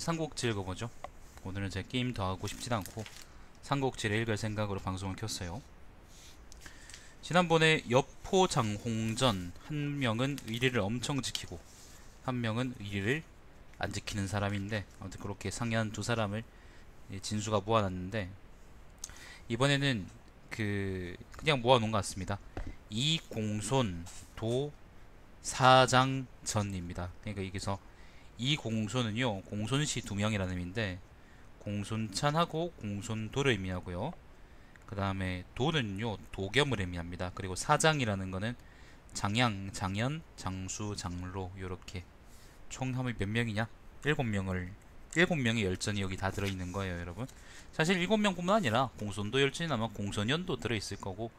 삼국지 읽어보죠. 오늘은 제 게임 더 하고 싶지도 않고 삼국지를 읽을 생각으로 방송을 켰어요. 지난번에 여포장홍전 한 명은 의리를 엄청 지키고 한 명은 의리를 안 지키는 사람인데 아무튼 그렇게 상이한 두 사람을 이 진수가 모아놨는데 이번에는 그 그냥 모아놓은 것 같습니다. 이공손 도 사장전입니다. 그러니까 여기서 이 공손은요 공손씨 두 명이라는 의미인데 공손찬하고 공손도를 의미하고요. 그 다음에 도는요 도겸을 의미합니다. 그리고 사장이라는 거는 장양, 장현, 장수, 장로 요렇게 총 하면 몇 명이냐? 일곱 명을 일곱 명의 열전이 여기 다 들어있는 거예요, 여러분. 사실 일곱 명뿐만 아니라 공손도 열전이 아마 공손연도 들어있을 거고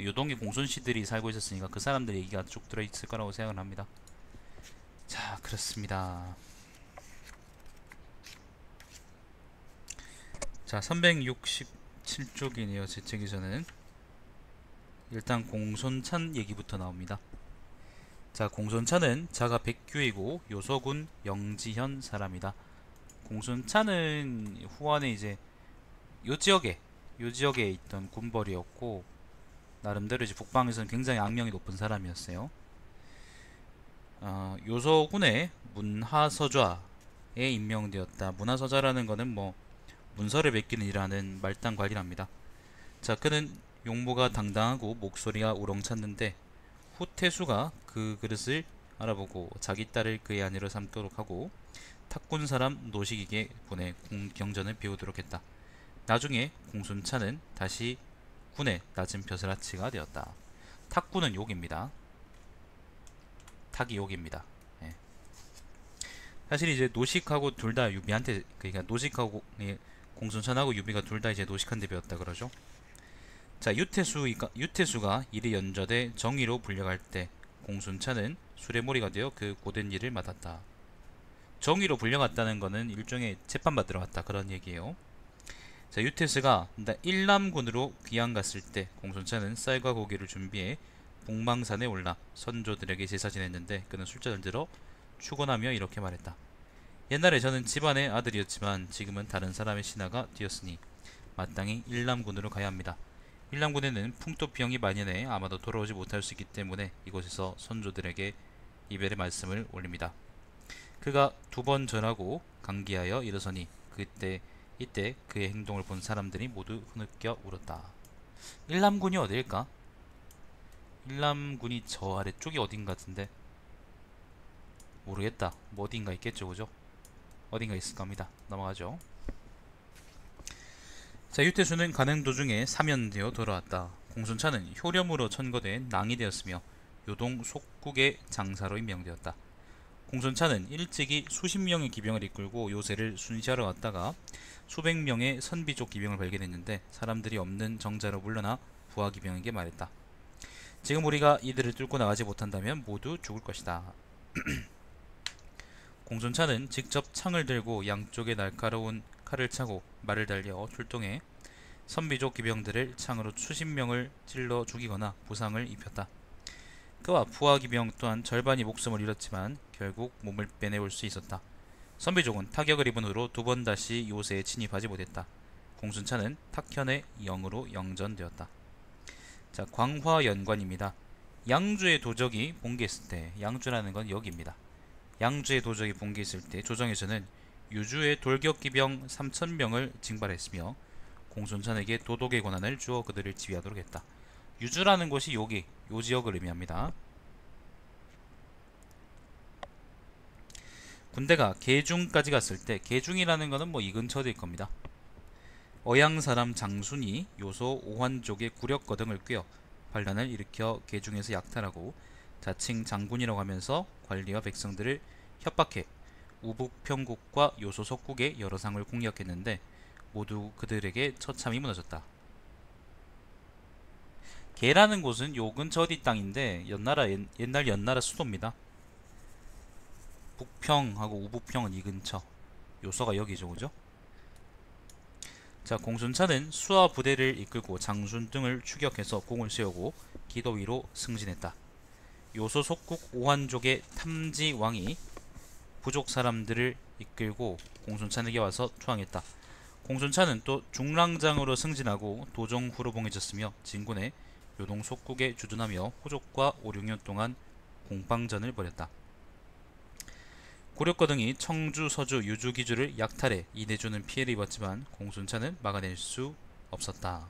요동의 공손씨들이 살고 있었으니까 그 사람들 얘기가 쭉 들어있을 거라고 생각을 합니다. 자, 그렇습니다. 자, 367쪽이네요. 제 책에서는 일단 공손찬 얘기부터 나옵니다. 자, 공손찬은 자가 백규이고 요서군 영지현 사람이다. 공손찬은 후한에 이제 요 지역에 요 지역에 있던 군벌이었고 나름대로 이제 북방에서는 굉장히 악명이 높은 사람이었어요. 어, 요서군의 문하서좌에 임명되었다. 문하서좌라는 거는 뭐 문서를 베끼는 일하는 말단 관리랍니다. 자, 그는 용모가 당당하고 목소리가 우렁찼는데 후태수가 그 그릇을 알아보고 자기 딸을 그의 아내로 삼도록 하고 탁군 사람 노식에게 보내 공경전을 배우도록 했다. 나중에 공순차는 다시 군의 낮은 벼슬아치가 되었다. 탁군은 욕입니다. 탁이 욕입니다. 예. 사실 이제 노식하고 둘 다 유비한테 그러니까 노식하고 예, 공순천하고 유비가 둘 다 이제 노식한테 배웠다 그러죠. 자 유태수가 유태수가 일이 연저돼 정의로 불려갈 때 공순차는 수레몰이가 되어 그 고된 일을 맡았다. 정의로 불려갔다는 거는 일종의 재판받으러 갔다 그런 얘기예요. 자 유태수가 일남군으로 귀양 갔을 때 공순차는 쌀과 고기를 준비해 봉망산에 올라 선조들에게 제사 지냈는데 그는 술잔을 들어 축원하며 이렇게 말했다. 옛날에 저는 집안의 아들이었지만 지금은 다른 사람의 신하가 되었으니 마땅히 일남군으로 가야 합니다. 일남군에는 풍토병이 만연해 아마도 돌아오지 못할 수 있기 때문에 이곳에서 선조들에게 이별의 말씀을 올립니다. 그가 두 번 전하고 강기하여 일어서니 그때 이때 그의 행동을 본 사람들이 모두 흐느껴 울었다. 일남군이 어디일까? 일남군이 저 아래쪽이 어딘 같은데 모르겠다. 뭐 어딘가 있겠죠, 그죠? 어딘가 있을 겁니다. 넘어가죠. 자, 유태수는 가는 도중에 사면되어 돌아왔다. 공순차는 효렴으로 천거된 낭이 되었으며 요동 속국의 장사로 임명되었다. 공순차는 일찍이 수십 명의 기병을 이끌고 요새를 순시하러 갔다가 수백 명의 선비족 기병을 발견했는데 사람들이 없는 정자로 물러나 부하 기병에게 말했다. 지금 우리가 이들을 뚫고 나가지 못한다면 모두 죽을 것이다. 공손차는 직접 창을 들고 양쪽에 날카로운 칼을 차고 말을 달려 출동해 선비족 기병들을 창으로 수십 명을 찔러 죽이거나 부상을 입혔다. 그와 부하 기병 또한 절반이 목숨을 잃었지만 결국 몸을 빼내올 수 있었다. 선비족은 타격을 입은 후로 두 번 다시 요새에 진입하지 못했다. 공순차는 탁현의 영으로 영전되었다. 자, 광화연관입니다. 양주의 도적이 봉기했을 때 양주라는 건 여기입니다. 양주의 도적이 봉기했을 때 조정에서는 유주의 돌격기병 3천명을 징발했으며 공손찬에게 도독의 권한을 주어 그들을 지휘하도록 했다. 유주라는 곳이 여기, 요 지역을 의미합니다. 군대가 계중까지 갔을 때 계중이라는 것은 뭐 이 근처일 겁니다. 어양 사람 장순이 요소 오환족의 구력거등을 꿰어 반란을 일으켜 계중에서 약탈하고 자칭 장군이라고 하면서 관리와 백성들을 협박해 우북평국과 요소 석국의 여러 상을 공략했는데 모두 그들에게 처참히 무너졌다. 개라는 곳은 요 근처 어디 땅인데 연나라 옛날 연나라 수도입니다. 북평하고 우북평은 이 근처 요소가 여기죠 그죠? 자 공순차는 수하 부대를 이끌고 장순 등을 추격해서 공을 세우고 기도 위로 승진했다. 요소 속국 오한족의 탐지 왕이 부족 사람들을 이끌고 공손찬에게 와서 투항했다. 공손찬은 또 중랑장으로 승진하고 도정 후로 봉해졌으며 진군의 요동 속국에 주둔하며 호족과 5, 6년 동안 공방전을 벌였다. 고려거 등이 청주, 서주, 유주, 기주를 약탈해 이 내주는 피해를 입었지만 공순차는 막아낼 수 없었다.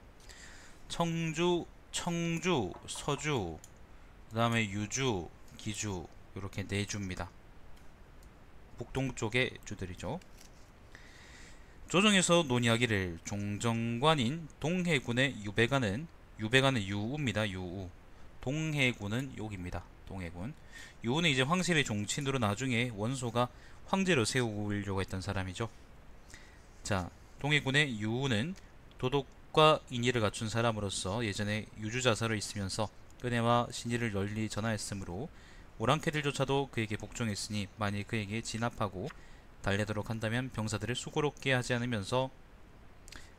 청주, 청주, 서주, 그 다음에 유주, 기주 이렇게 네 주입니다. 북동쪽의 주들이죠. 조정에서 논의하기를 종정관인 동해군의 유배가는 유배가는 유우입니다. 유우. 동해군은 여기입니다. 동해군. 유우는 이제 황실의 종친으로 나중에 원소가 황제로 세우려고 했던 사람이죠. 자, 동해군의 유우는 도덕과 인의를 갖춘 사람으로서 예전에 유주자사로 있으면서 은혜와 신의를 널리 전하였으므로 오랑캐들조차도 그에게 복종했으니 만일 그에게 진압하고 달래도록 한다면 병사들을 수고롭게 하지 않으면서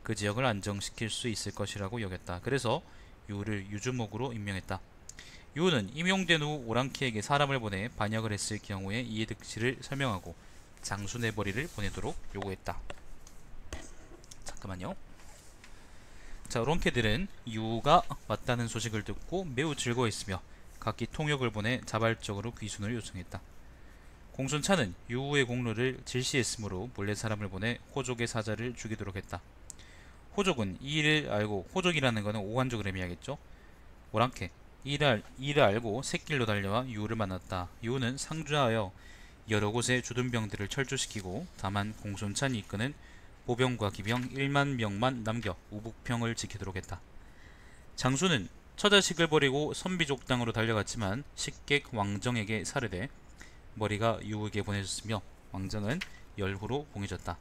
그 지역을 안정시킬 수 있을 것이라고 여겼다. 그래서 유를 유주목으로 임명했다. 유는 임용된 후 오랑캐에게 사람을 보내 반역을 했을 경우에 이의 득실을 설명하고 장수의 머리를 보내도록 요구했다. 잠깐만요. 자, 오랑캐들은 유가 왔다는 소식을 듣고 매우 즐거워했으며 각기 통역을 보내 자발적으로 귀순을 요청했다. 공순차는 유우의 공로를 질시했으므로 몰래 사람을 보내 호족의 사자를 죽이도록 했다. 호족은 이 일을 알고 호족이라는 것은 오관족을 의미하겠죠. 오랑캐 이 일을, 이를 알고 새길로 달려와 유우를 만났다. 유우는 상주하여 여러 곳의 주둔병들을 철주시키고 다만 공손찬이 이끄는 보병과 기병 1만 명만 남겨 우북평을 지키도록 했다. 장수는 처자식을 버리고 선비족 땅으로 달려갔지만 식객 왕정에게 살해돼 머리가 유우에게 보내졌으며 왕정은 열후로 봉해졌다.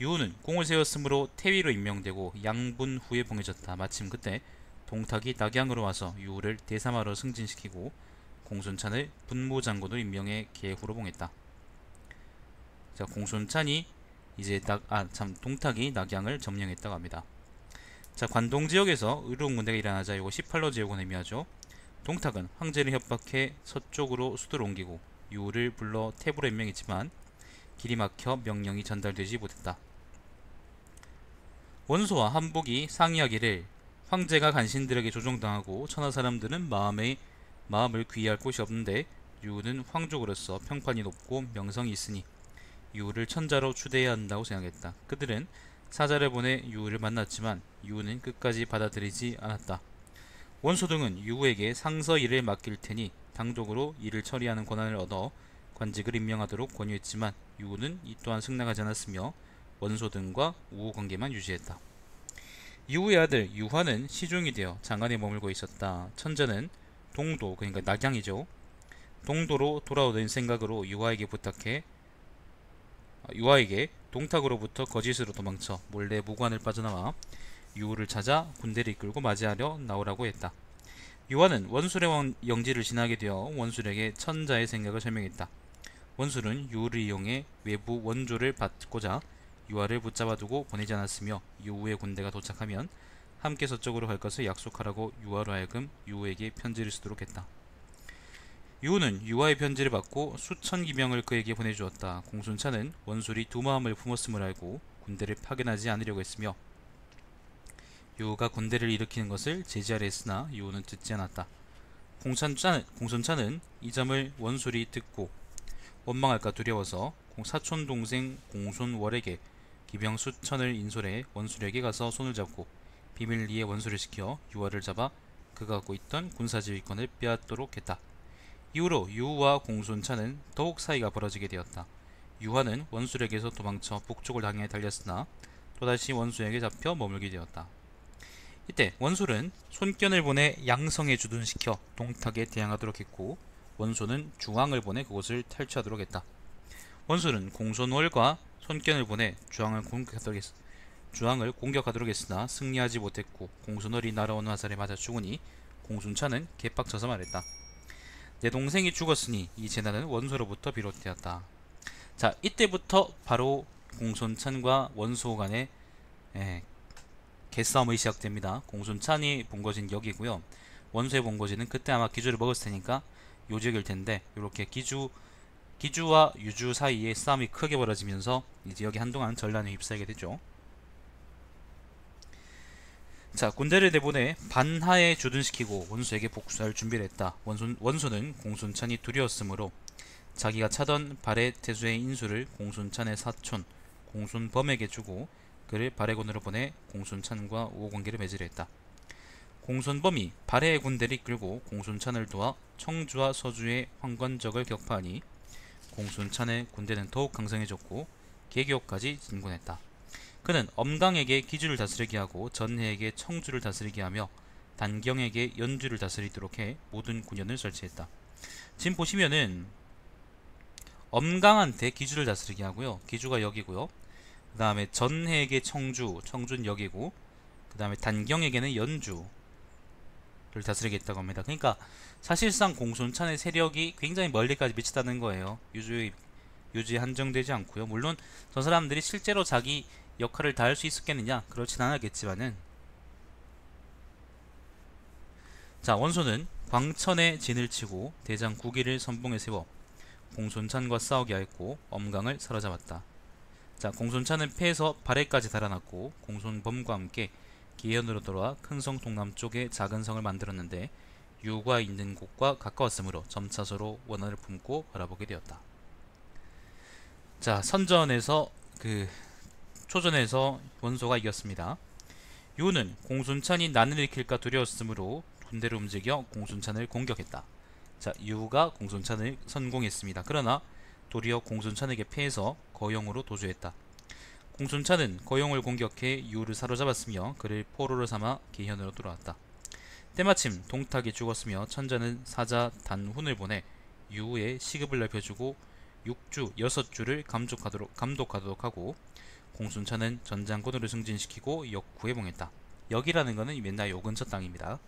유우는 공을 세웠으므로 태위로 임명되고 양분 후에 봉해졌다. 마침 그때 동탁이 낙양으로 와서 유우를 대사마로 승진시키고 공손찬을 분무장군으로 임명해 계후로 봉했다. 자, 공손찬이 이제 낙, 아, 참, 동탁이 낙양을 점령했다고 합니다. 자, 관동 지역에서 의료 문제가 일어나자 이거 18로 지역을 의미하죠. 동탁은 황제를 협박해 서쪽으로 수도를 옮기고 유우를 불러 태부로 임명했지만 길이 막혀 명령이 전달되지 못했다. 원소와 한복이 상의하기를 황제가 간신들에게 조종당하고 천하 사람들은 마음의 마음을 귀할 곳이 없는데 유우는 황족으로서 평판이 높고 명성이 있으니 유우를 천자로 추대해야 한다고 생각했다. 그들은 사자를 보내 유우를 만났지만 유우는 끝까지 받아들이지 않았다. 원소등은 유우에게 상서 일을 맡길 테니 당독으로 일을 처리하는 권한을 얻어 관직을 임명하도록 권유했지만 유우는 이 또한 승낙하지 않았으며 원소등과 우호 관계만 유지했다. 유우의 아들 유화는 시중이 되어 장안에 머물고 있었다. 천자는 동도 그러니까 낙양이죠. 동도로 돌아오는 생각으로 유화에게 부탁해 유화에게 동탁으로부터 거짓으로 도망쳐 몰래 무관을 빠져나와 유우를 찾아 군대를 이끌고 맞이하려 나오라고 했다. 유화는 원술의 영지를 지나게 되어 원술에게 천자의 생각을 설명했다. 원술은 유우를 이용해 외부 원조를 받고자 유화를 붙잡아두고 보내지 않았으며 유우의 군대가 도착하면 함께 서쪽으로 갈 것을 약속하라고 유화로 하여금 유우에게 편지를 쓰도록 했다. 유우는 유화의 편지를 받고 수천 기명을 그에게 보내주었다. 공순차는 원술이 두 마음을 품었음을 알고 군대를 파견하지 않으려고 했으며 유우가 군대를 일으키는 것을 제지하려 했으나 유우는 듣지 않았다. 공산차는, 공순차는 이 점을 원술이 듣고 원망할까 두려워서 사촌 동생 공손월에게 기병 수천을 인솔해 원술에게 가서 손을 잡고 비밀리에 원수를 시켜 유화를 잡아 그가 갖고 있던 군사지휘권을 빼앗도록 했다. 이후로 유우와 공손차는 더욱 사이가 벌어지게 되었다. 유화는 원술에게서 도망쳐 북쪽을 향해 달렸으나 또다시 원수에게 잡혀 머물게 되었다. 이때 원술은 손견을 보내 양성에 주둔시켜 동탁에 대항하도록 했고 원소는 중앙을 보내 그곳을 탈취하도록 했다. 원술은 공손월과 손견을 보내 주황을 공격하도록 했, 주황을 공격하도록 했으나 승리하지 못했고 공손월이 날아온 화살에 맞아 죽으니 공순차는 개빡쳐서 말했다. 내 동생이 죽었으니 이 재난은 원소로부터 비롯되었다. 자, 이때부터 바로 공손찬과 원소 간의 예, 개싸움이 시작됩니다. 공손찬이 본거지는 여기고요. 원소의 본거지는 그때 아마 기주를 먹었을 테니까 요 지역일 텐데 이렇게 기주 기주와 유주 사이에 싸움이 크게 벌어지면서 이 지역이 한동안 전란에 휩싸이게 되죠. 자 군대를 내보내 반하에 주둔시키고 원수에게 복수할 준비를 했다. 원수, 원수는 공순찬이 두려웠으므로 자기가 차던 발해 태수의 인수를 공순찬의 사촌 공순범에게 주고 그를 발해군으로 보내 공순찬과 우호관계를 맺으려 했다. 공순범이 발해의 군대를 이끌고 공순찬을 도와 청주와 서주의 황건적을 격파하니 공순찬의 군대는 더욱 강성해졌고 개교까지 진군했다. 그는 엄강에게 기주를 다스리게 하고 전해에게 청주를 다스리게 하며 단경에게 연주를 다스리도록 해 모든 군연을 설치했다. 지금 보시면은 엄강한테 기주를 다스리게 하고요. 기주가 여기고요. 그 다음에 전해에게 청주, 청주는 여기고 그 다음에 단경에게는 연주를 다스리겠다고 합니다. 그러니까 사실상 공손찬의 세력이 굉장히 멀리까지 미치다는 거예요. 유주의 유지에 한정되지 않고요. 물론 저 사람들이 실제로 자기 역할을 다할 수 있었겠느냐? 그렇진 않았겠지만은 자 원소는 광천에 진을 치고 대장 구기를 선봉에 세워 공손찬과 싸우게 하였고 엄강을 사로잡았다. 자 공손찬은 패해서 발해까지 달아났고 공손범과 함께 기현으로 돌아와 큰 성 동남쪽에 작은 성을 만들었는데 유가 있는 곳과 가까웠으므로 점차 서로 원한을 품고 바라보게 되었다. 자 선전에서 그 초전에서 원소가 이겼습니다. 유는 공순찬이 난을 일으킬까 두려웠으므로 군대를 움직여 공순찬을 공격했다. 자, 유가 공순찬을 선공했습니다. 그러나 도리어 공순찬에게 패해서 거용으로 도주했다. 공순찬은 거용을 공격해 유를 사로잡았으며 그를 포로로 삼아 기현으로 돌아왔다. 때마침 동탁이 죽었으며 천자는 사자 단훈을 보내 유의 시급을 넓혀주고 6주, 6주를 감독하도록, 감독하도록 하고 공순찬은 전장군으로 승진시키고 역구에 봉했다. 역이라는 것은 맨날 요 근처 땅입니다.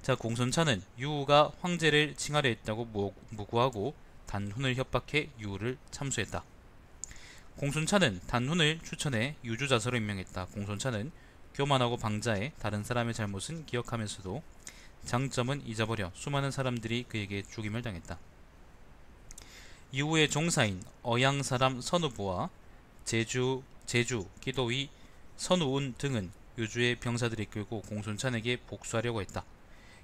자, 공순찬은 유우가 황제를 칭하려 했다고 무고하고 단훈을 협박해 유우를 참수했다. 공순찬은 단훈을 추천해 유주자서로 임명했다. 공순찬은 교만하고 방자해 다른 사람의 잘못은 기억하면서도 장점은 잊어버려 수많은 사람들이 그에게 죽임을 당했다. 이후에 종사인 어양 사람 선우보와 제주 제주, 기도위, 선우운 등은 유주의 병사들이 끌고 공순찬에게 복수하려고 했다.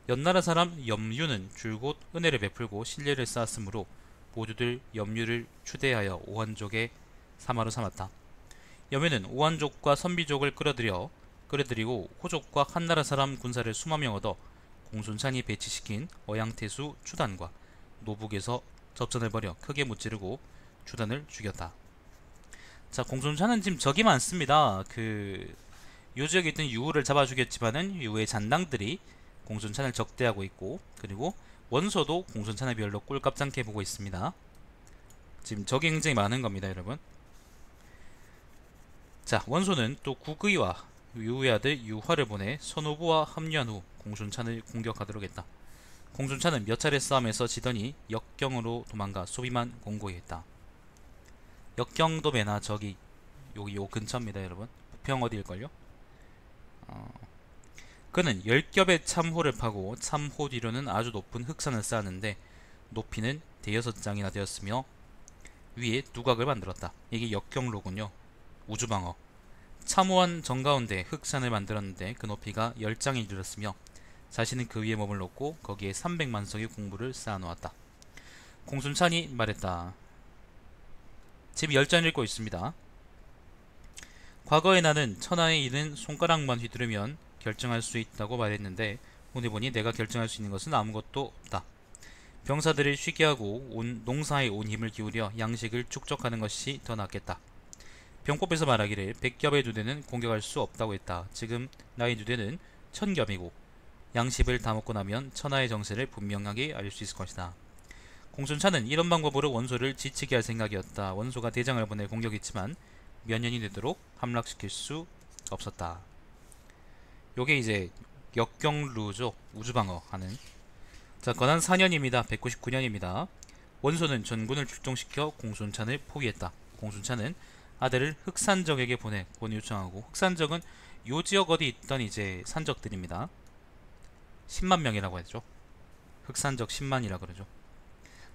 연나라 사람 염유는 줄곧 은혜를 베풀고 신뢰를 쌓았으므로 모두들 염유를 추대하여 오한족의 사마로 삼았다. 염유는 오한족과 선비족을 끌어들여 끌어들이고 호족과 한나라 사람 군사를 수만 명 얻어 공순찬이 배치시킨 어양태수 추단과 노북에서 접전을 벌여 크게 무찌르고 추단을 죽였다. 자 공존차는 지금 적이 많습니다. 그 요지역에 있던 유우를 잡아주겠지만은 유우의 잔당들이 공존찬을 적대하고 있고 그리고 원소도 공존찬의 별로 꼴값잖게 보고 있습니다. 지금 적이 굉장히 많은 겁니다 여러분. 자 원소는 또 국의와 유우의 아들 유화를 보내 선호부와 합류한 후 공순찬을 공격하도록 했다. 공순찬은 몇 차례 싸움에서 지더니 역경으로 도망가 소비만 공고히 했다. 역경도배나 저기 여기 요 근처입니다 여러분. 부평 어디일걸요? 어, 그는 열겹의 참호를 파고 참호 뒤로는 아주 높은 흑산을 쌓았는데 높이는 대여섯 장이나 되었으며 위에 두각을 만들었다. 이게 역경로군요. 우주방어. 참호한 정가운데 흑산을 만들었는데 그 높이가 10장이 이르렀으며 자신은 그 위에 몸을 놓고 거기에 300만석의 공부를 쌓아놓았다. 공순찬이 말했다 지금 열전 읽고 있습니다. 과거에 나는 천하의 일은 손가락만 휘두르면 결정할 수 있다고 말했는데 오늘 보니 내가 결정할 수 있는 것은 아무것도 없다. 병사들을 쉬게 하고 온, 농사에 온 힘을 기울여 양식을 축적하는 것이 더 낫겠다. 병법에서 말하기를 백겹의 두 대는 공격할 수 없다고 했다. 지금 나의 두 대는 천겹이고 양식을 다 먹고 나면 천하의 정세를 분명하게 알 수 있을 것이다. 공순차는 이런 방법으로 원소를 지치게 할 생각이었다. 원소가 대장을 보내 공격했지만 몇 년이 되도록 함락시킬 수 없었다. 요게 이제 역경루죠. 우주방어 하는. 자, 건한 4년입니다. 199년입니다. 원소는 전군을 출동시켜 공순찬을 포위했다. 공순찬은 아들을 흑산적에게 보내 권 요청하고 흑산적은 요 지역 어디 있던 이제 산적들입니다. 10만 명이라고 했죠. 흑산적 10만이라 그러죠.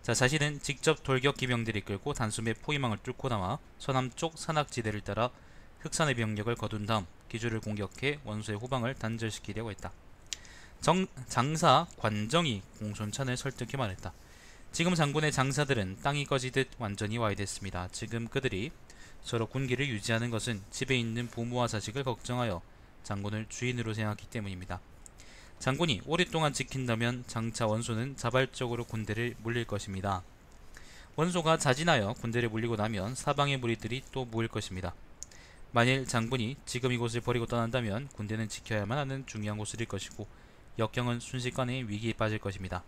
자 자신은 직접 돌격 기병들이 끌고 단숨에 포위망을 뚫고 나와 서남쪽 산악지대를 따라 흑산의 병력을 거둔 다음 기주를 공격해 원수의 후방을 단절시키려고 했다. 정, 장사 관정이 공손찬을 설득해 말했다. 지금 장군의 장사들은 땅이 꺼지듯 완전히 와이됐습니다. 지금 그들이 서로 군기를 유지하는 것은 집에 있는 부모와 자식을 걱정하여 장군을 주인으로 생각하기 때문입니다. 장군이 오랫동안 지킨다면 장차 원소는 자발적으로 군대를 물릴 것입니다. 원소가 자진하여 군대를 물리고 나면 사방의 무리들이 또 모일 것입니다. 만일 장군이 지금 이곳을 버리고 떠난다면 군대는 지켜야만 하는 중요한 잃 것이고 역경은 순식간에 위기에 빠질 것입니다.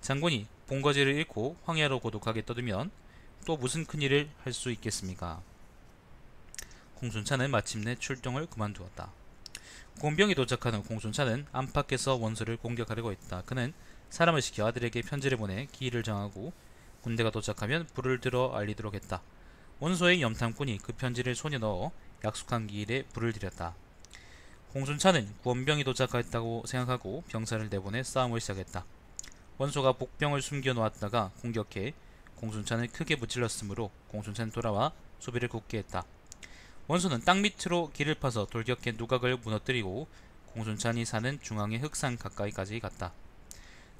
장군이 본거지를 잃고 황야로 고독하게 떠들면 또 무슨 큰일을 할 수 있겠습니까? 공순차는 마침내 출동을 그만두었다. 공병이 도착한 후 공순차는 안팎에서 원수를 공격하려고 했다. 그는 사람을 시켜 아들에게 편지를 보내 기일을 정하고 군대가 도착하면 불을 들어 알리도록 했다. 원소의 염탐꾼이 그 편지를 손에 넣어 약속한 기일에 불을 들였다. 공순차는 구원병이 도착했다고 생각하고 병사를 내보내 싸움을 시작했다. 원소가 복병을 숨겨 놓았다가 공격해 공순찬을 크게 무찔렀으므로 공순찬은 돌아와 수비를 굳게 했다. 원소는 땅 밑으로 길을 파서 돌격해 누각을 무너뜨리고 공순찬이 사는 중앙의 흑산 가까이까지 갔다.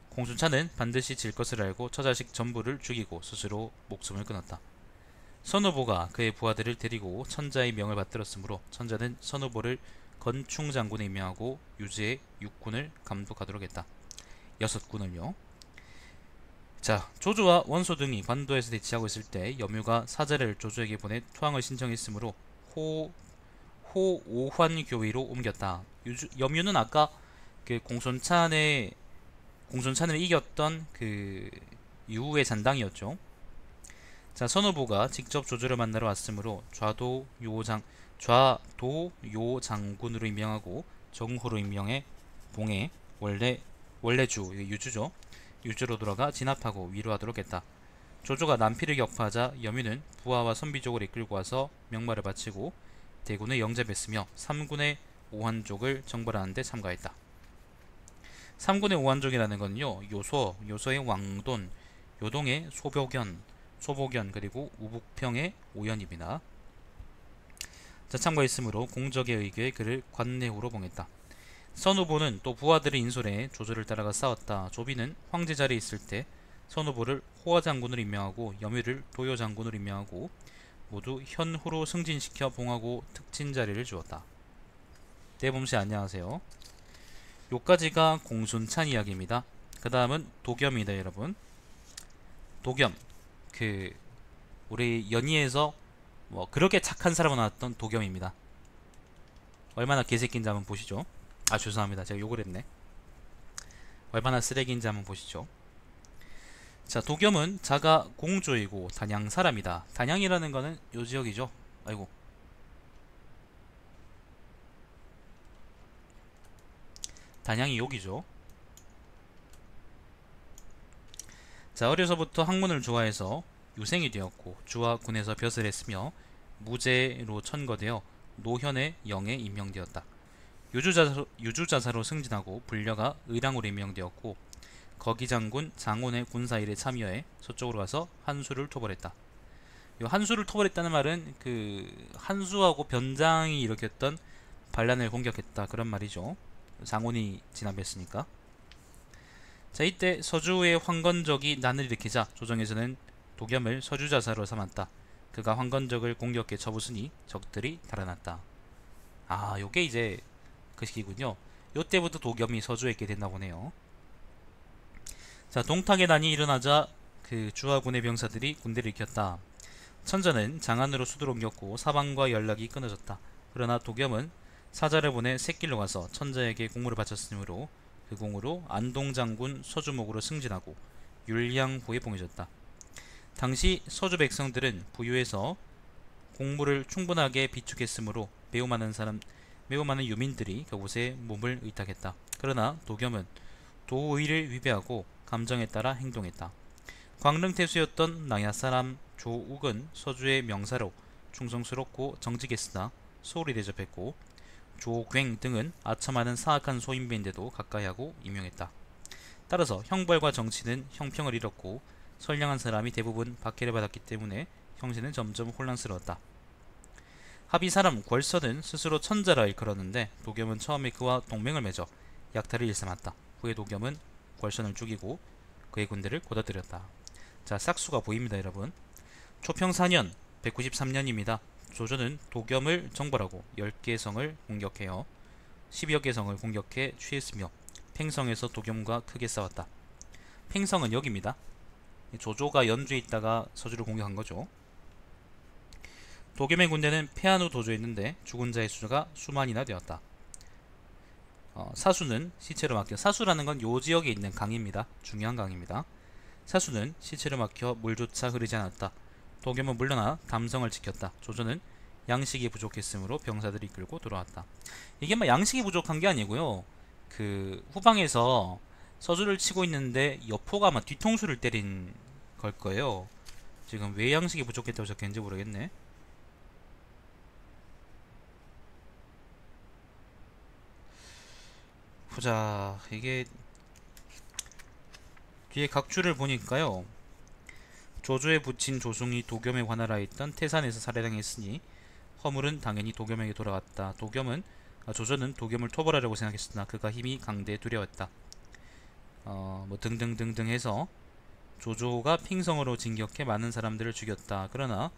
공순찬은 반드시 질 것을 알고 처자식 전부를 죽이고 스스로 목숨을 끊었다. 선후보가 그의 부하들을 데리고 천자의 명을 받들었으므로 천자는 선후보를 건충 장군에 임명하고 유지의 육군을 감독하도록 했다. 여섯 군을요. 자, 조조와 원소 등이 관도에서 대치하고 있을 때 염유가 사자를 조조에게 보내 투항을 신청했으므로 호 호오환 교위로 옮겼다. 유주, 염유는 아까 그 공손찬의 공손찬을 이겼던 그 유우의 잔당이었죠. 자, 선후보가 직접 조조를 만나러 왔으므로 좌도 요장 좌도 요 장군으로 임명하고 정호로 임명해 봉해 원래 원래 주 유주죠. 유주로 돌아가 진압하고 위로하도록 했다. 조조가 남피를 격파하자 여민은 부하와 선비족을 이끌고 와서 명마를 바치고 대군을 영접했으며 3군의 오한족을 정벌하는 데 참가했다. 3군의 오한족이라는 건요. 요소, 요소의 왕돈, 요동의 소복견, 소복견 그리고 우북평의 오연입니다. 자 참가했으므로 공적의 의교에 그를 관내후로 봉했다. 선후보는 또 부하들의 인솔에 조조를 따라가 싸웠다. 조비는 황제 자리에 있을 때 선후보를 호화 장군으로 임명하고 염유를 도요 장군으로 임명하고 모두 현후로 승진시켜 봉하고 특진 자리를 주었다. 대범씨 안녕하세요. 요까지가 공순찬 이야기입니다. 그 다음은 도겸이다 여러분. 도겸 그 우리 연희에서 뭐 그렇게 착한 사람으로 나왔던 도겸입니다. 얼마나 개새끼인지 한번 보시죠. 아 죄송합니다. 제가 욕을 했네. 얼마나 쓰레기인지 한번 보시죠. 자 도겸은 자가 공조이고 단양 사람이다. 단양이라는 거는 요 지역이죠. 아이고 단양이 여기죠. 자 어려서부터 학문을 좋아해서 유생이 되었고 주와 군에서 벼슬 했으며 무제로 천거되어 노현의 영에 임명되었다. 유주자사로, 유주자사로 승진하고 불려가 의랑으로 임명되었고 거기 장군 장원의 군사일에 참여해 서쪽으로 가서 한수를 토벌했다. 이 한수를 토벌했다는 말은 그 한수하고 변장이 일으켰던 반란을 공격했다 그런 말이죠. 장원이 진압했으니까. 자 이때 서주의 황건적이 난을 일으키자 조정에서는 도겸을 서주자사로 삼았다. 그가 황건적을 공격해 쳐부수니 적들이 달아났다. 아 요게 이제 그 시기군요. 요때부터 도겸이 서주에 있게 됐나 보네요. 자 동탁의 난이 일어나자 그 주하군의 병사들이 군대를 일으켰다. 천자는 장안으로 수도를 옮겼고 사방과 연락이 끊어졌다. 그러나 도겸은 사자를 보내 새길로 가서 천자에게 공물을 바쳤으므로 그 공으로 안동장군 서주목으로 승진하고 율량부에 봉해졌다. 당시 서주 백성들은 부유해서 공물을 충분하게 비축했으므로 매우 많은 사람 매우 많은 유민들이 그곳에 몸을 의탁했다. 그러나 도겸은 도의를 위배하고 감정에 따라 행동했다. 광릉 태수였던 나야 사람 조욱은 서주의 명사로 충성스럽고 정직했으나 소홀히 대접했고 조괭 등은 아첨하는 사악한 소인배인데도 가까이하고 임용했다. 따라서 형벌과 정치는 형평을 잃었고 선량한 사람이 대부분 박해를 받았기 때문에 형제는 점점 혼란스러웠다. 합의 사람 궐서는 스스로 천자라 일컬었는데 도겸은 처음에 그와 동맹을 맺어 약탈을 일삼았다. 후에 도겸은 궐선을 죽이고 그의 군대를 곧아들였다. 자 싹수가 보입니다 여러분. 초평 4년 193년입니다. 조조는 도겸을 정벌하고 10개 성을 공격해요. 12여 개 성을 공격해 취했으며 팽성에서 도겸과 크게 싸웠다. 팽성은 여기입니다. 조조가 연주에 있다가 서주를 공격한 거죠. 도겸의 군대는 패한 후 도주했는데 죽은 자의 수가 수만이나 되었다. 어, 사수는 시체로 막혀 사수라는 건 요 지역에 있는 강입니다. 중요한 강입니다. 사수는 시체로 막혀 물조차 흐르지 않았다. 도겸은 물러나 담성을 지켰다. 조조는 양식이 부족했으므로 병사들을 이끌고 돌아왔다. 이게 막 양식이 부족한 게 아니고요. 그 후방에서 서주를 치고 있는데 여포가 아마 뒤통수를 때린 걸 거예요. 지금 왜 양식이 부족했다고 적혔는지 모르겠네. 보자. 이게 뒤에 각주를 보니까요. 조조에 붙인 조승이 도겸에 관할하에 있던 태산에서 살해당했으니 허물은 당연히 도겸에게 돌아왔다. 도겸은 아, 조조는 도겸을 토벌하려고 생각했으나 그가 힘이 강대 두려웠다. 어, 뭐 등등등등 해서 조조가 핑성으로 진격해 많은 사람들을 죽였다. 그러나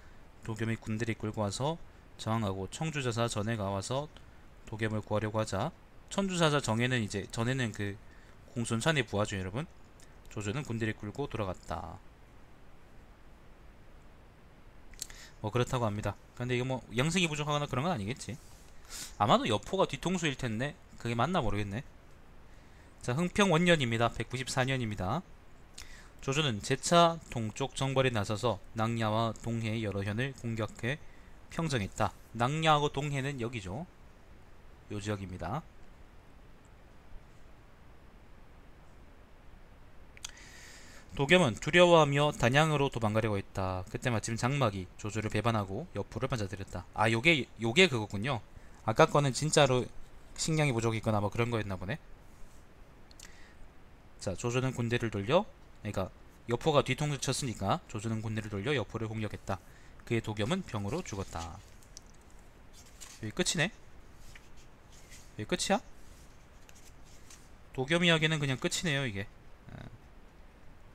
도겸의 군대를 끌고 와서 저항하고 청주자사 전해가 와서 도겸을 구하려고 하자 천주사자 정에는 이제 전에는 그 공손찬의 부하죠 여러분 조조는 군대를 끌고 돌아갔다. 뭐 그렇다고 합니다. 근데 이거 뭐 영승이 부족하거나 그런 건 아니겠지. 아마도 여포가 뒤통수일 텐데 그게 맞나 모르겠네. 자 흥평 원년입니다. 194년입니다. 조조는 제차 동쪽 정벌에 나서서 낭야와 동해 여러 현을 공격해 평정했다. 낭야하고 동해는 여기죠. 요 지역입니다 도겸은 두려워하며 단양으로 도망가려고 했다. 그때 마침 장막이 조조를 배반하고 옆으로 맞아들였다. 아 요게 요게 그거군요. 아까 거는 진짜로 식량이 부족했거나 뭐 그런 거였나 보네. 자 조조는 군대를 돌려 그러니까 여포가 뒤통수 쳤으니까 조조는 군대를 돌려 여포를 공격했다. 그의 도겸은 병으로 죽었다. 여기 끝이네? 여기 끝이야? 도겸 이야기는 그냥 끝이네요 이게.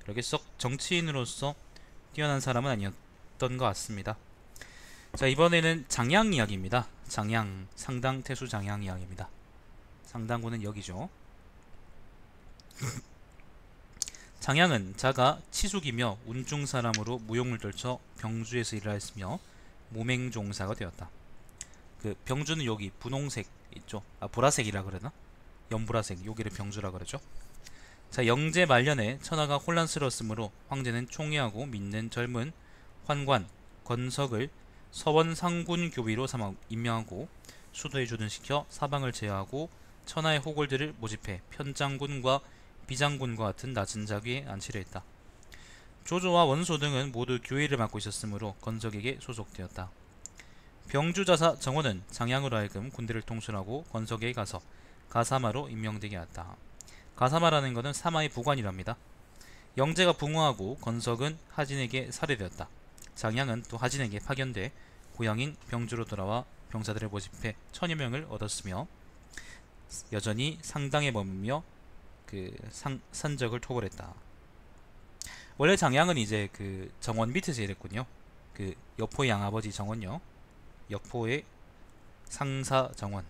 그렇게 썩 정치인으로서 뛰어난 사람은 아니었던 것 같습니다. 자 이번에는 장양 이야기입니다. 장양 상당 태수 장양 이야기입니다. 상당구는 여기죠. 장양은 자가 치숙이며 운중 사람으로 무용을 떨쳐 병주에서 일을 했으며 무맹종사가 되었다. 그 병주는 여기 분홍색 있죠. 아 보라색이라 그러나? 연보라색 여기를 병주라 그러죠. 자 영제 말년에 천하가 혼란스러웠으므로 황제는 총애하고 믿는 젊은 환관, 건석을 서원 상군 교비로 삼아 임명하고 수도에 주둔시켜 사방을 제어하고 천하의 호골들을 모집해 편장군과 비장군과 같은 낮은 자기에 안치려 했다. 조조와 원소 등은 모두 교회를 맡고 있었으므로 건석에게 소속되었다. 병주자사 정원은 장양으로 하여금 군대를 통솔하고 건석에 가서 가사마로 임명되게 하였다. 가사마라는 것은 사마의 부관이랍니다. 영재가 붕어하고 건석은 하진에게 살해되었다. 장양은 또 하진에게 파견돼 고향인 병주로 돌아와 병사들을 모집해 천여 명을 얻었으며 여전히 상당에 머물며 그 상, 산적을 토벌했다. 원래 장양은 이제 그 정원 밑에서 일했군요. 그 여포의 양아버지 정원요. 여포의 상사 정원.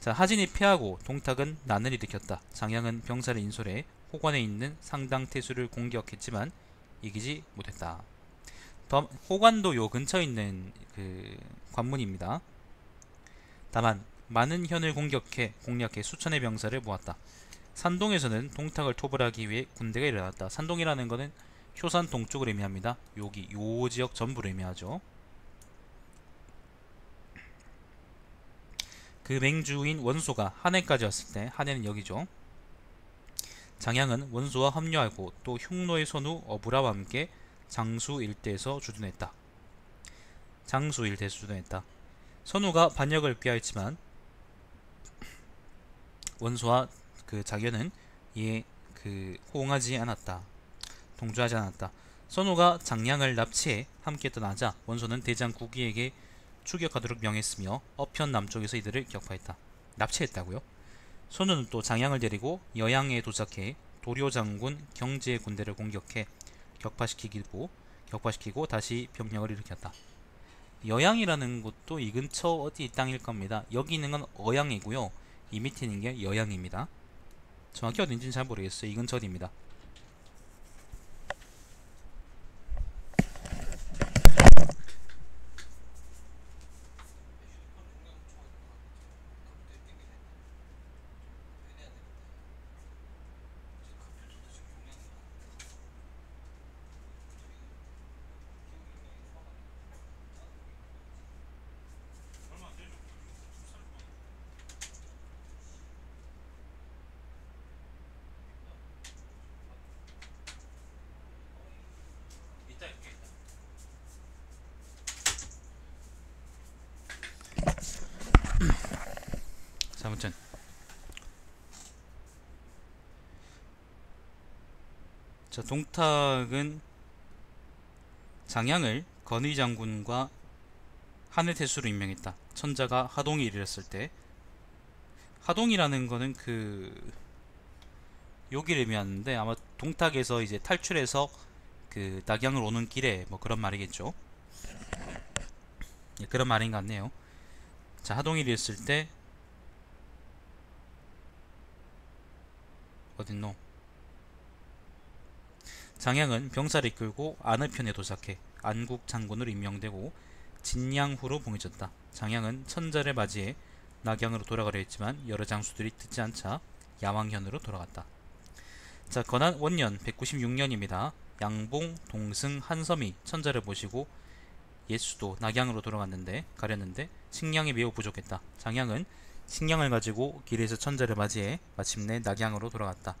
자, 하진이 패하고 동탁은 난을 일으켰다. 장양은 병사를 인솔해 호관에 있는 상당 태수를 공격했지만 이기지 못했다. 더, 호관도 요 근처에 있는 그 관문입니다. 다만 많은 현을 공격해 공략해 수천의 병사를 모았다. 산동에서는 동탁을 토벌하기 위해 군대가 일어났다. 산동이라는 것은 효산 동쪽을 의미합니다. 여기 요 지역 전부를 의미하죠. 그 맹주인 원소가 한해까지 왔을 때 한해는 여기죠. 장양은 원소와 합류하고 또 흉노의 선우 어부라와 함께 장수 일대에서 주둔했다. 장수 일대에서 주둔했다. 선우가 반역을 꾀하였지만 원소와 그 자견은 이에 그 호응하지 않았다. 동조하지 않았다. 선우가 장량을 납치해 함께 떠나자 원소는 대장 구기에게 추격하도록 명했으며 어편 남쪽에서 이들을 격파했다. 납치했다고요? 선우는 또 장량을 데리고 여양에 도착해 도료 장군 경제의 군대를 공격해 격파시키고 격파시키고 다시 병력을 일으켰다. 여양이라는 곳도 이 근처 어디 땅일 겁니다. 여기 있는 건 어양이고요. 이 밑에 있는 게 여양입니다. 정확히 어딘지는 잘 모르겠어요. 이 근처 어디입니다. 자, 동탁은 장양을 건의 장군과 하늘 태수로 임명했다. 천자가 하동이 이르렀을 때 하동이라는 거는 그 여기를 의미하는데 아마 동탁에서 이제 탈출해서 그 낙양을 오는 길에 뭐 그런 말이겠죠. 예, 그런 말인 것 같네요. 자, 하동이 이르렀을 때 어딨노? 장양은 병사를 이끌고 안의 편에 도착해 안국 장군으로 임명되고 진양후로 봉해졌다. 장양은 천자를 맞이해 낙양으로 돌아가려 했지만 여러 장수들이 듣지 않자 야왕현으로 돌아갔다. 자, 건한 원년 196년입니다. 양봉, 동승, 한섬이 천자를 모시고 예수도 낙양으로 돌아갔는데 가렸는데 식량이 매우 부족했다. 장양은 식량을 가지고 길에서 천자를 맞이해 마침내 낙양으로 돌아갔다.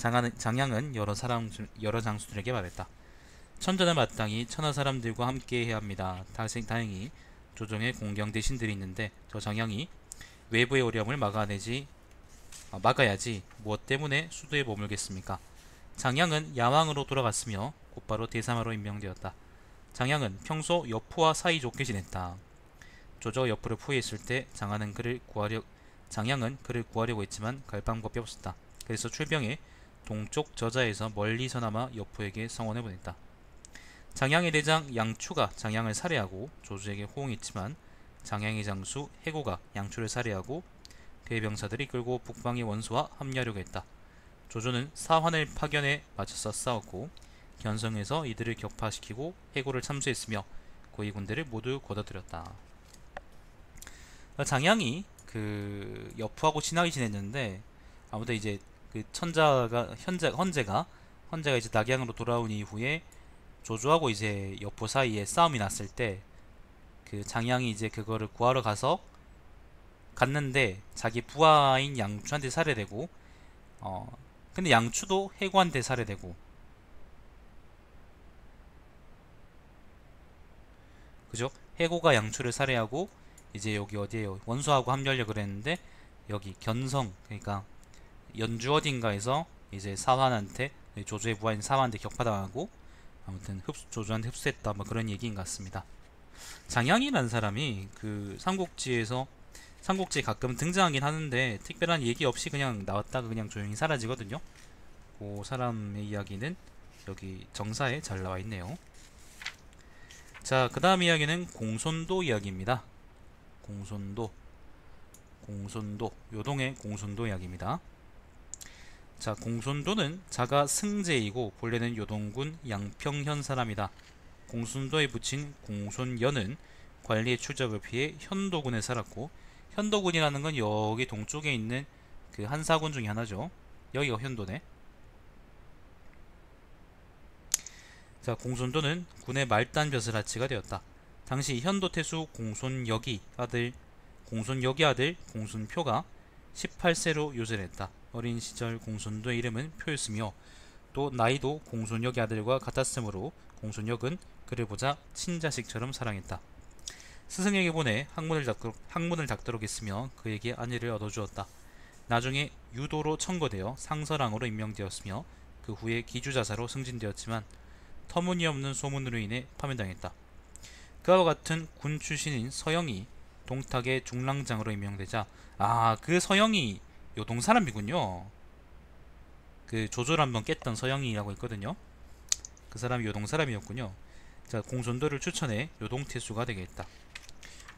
장양은 여러 사람 여러 장수들에게 말했다. 천자는 마땅히 천하 사람들과 함께 해야 합니다. 다행히 조정에 공경 대신들이 있는데 저 장양이 외부의 어려움을 막아내지 아, 막아야지 무엇 때문에 수도에 머물겠습니까? 장양은 야왕으로 돌아갔으며 곧바로 대사마로 임명되었다. 장양은 평소 여포와 사이좋게 지냈다. 조조 여포를 포위했을 때 장하는 그를 구하려 장양은 그를 구하려고 했지만 갈 방법이 없었다. 그래서 출병해 동쪽 저자에서 멀리서나마 여포에게 성원을 보냈다. 장양의 대장 양추가 장양을 살해하고 조조에게 호응했지만 장양의 장수 해고가 양추를 살해하고 그의 병사들이 끌고 북방의 원수와 합류하려고 했다. 조조는 사환을 파견해 맞서서 싸웠고 견성에서 이들을 격파시키고 해고를 참수했으며 고위 군대를 모두 걷어들였다. 장양이 그 여포하고 친하게 지냈는데 아무튼 이제 그 천자가 현재 헌재가 헌재가 이제 낙양으로 돌아온 이후에 조조하고 이제 여포 사이에 싸움이 났을 때 그 장양이 이제 그거를 구하러 가서 갔는데 자기 부하인 양추한테 살해되고 어 근데 양추도 해고한테 살해되고 그죠? 해고가 양추를 살해하고 이제 여기 어디에요? 원수하고 합류하려고 그랬는데 여기 견성 그러니까 연주 어딘가에서 이제 사환한테 조조의 부하인 사환한테 격파당하고 아무튼 흡수, 조조한테 흡수했다 뭐 그런 얘기인 것 같습니다. 장양이라는 사람이 그 삼국지에서 삼국지에 가끔 등장하긴 하는데 특별한 얘기 없이 그냥 나왔다가 그냥 조용히 사라지거든요. 그 사람의 이야기는 여기 정사에 잘 나와 있네요. 자, 그 다음 이야기는 공손도 이야기입니다. 공손도 공손도 요동의 공손도 이야기입니다. 자 공손도는 자가 승제이고 본래는 요동군 양평현 사람이다. 공손도에 붙인 공손연은 관리의 출적을 피해 현도군에 살았고 현도군이라는 건 여기 동쪽에 있는 그 한사군 중에 하나죠. 여기가 현도네. 자 공손도는 군의 말단 벼슬아치가 되었다. 당시 현도 태수 공손여기 아들 공손여기 아들 공손표가 18세로 요절했다. 어린 시절 공손도의 이름은 표였으며 또 나이도 공손여기 아들과 같았으므로 공손역은 그를 보자 친자식처럼 사랑했다. 스승에게 보내 학문을 닦도록, 학문을 닦도록 했으며 그에게 안위를 얻어주었다. 나중에 유도로 청거되어 상서랑으로 임명되었으며 그 후에 기주자사로 승진되었지만 터무니없는 소문으로 인해 파면당했다. 그와 같은 군 출신인 서영이 동탁의 중랑장으로 임명되자 아 그 서영이 요 동 사람이군요. 그 조조를 한번 깼던 서영이라고 있거든요. 그 사람이 요동 사람이었군요. 자 공손도를 추천해 요동 태수가 되겠다.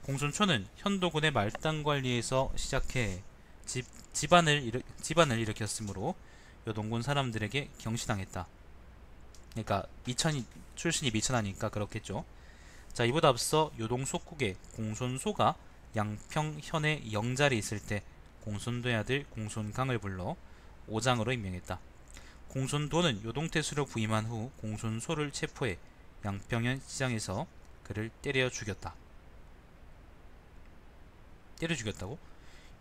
공손초는 현도군의 말단 관리에서 시작해 집, 집안을, 일으, 집안을 일으켰으므로 요동군 사람들에게 경시당했다. 그러니까 미천이 출신이 미천하니까 그렇겠죠. 자 이보다 앞서 요동 속국의 공손소가 양평 현의 영자리 있을 때 공손도의 아들 공손강을 불러 오장으로 임명했다. 공손도는 요동태수로 부임한 후 공손소를 체포해 양평현 시장에서 그를 때려 죽였다. 때려 죽였다고?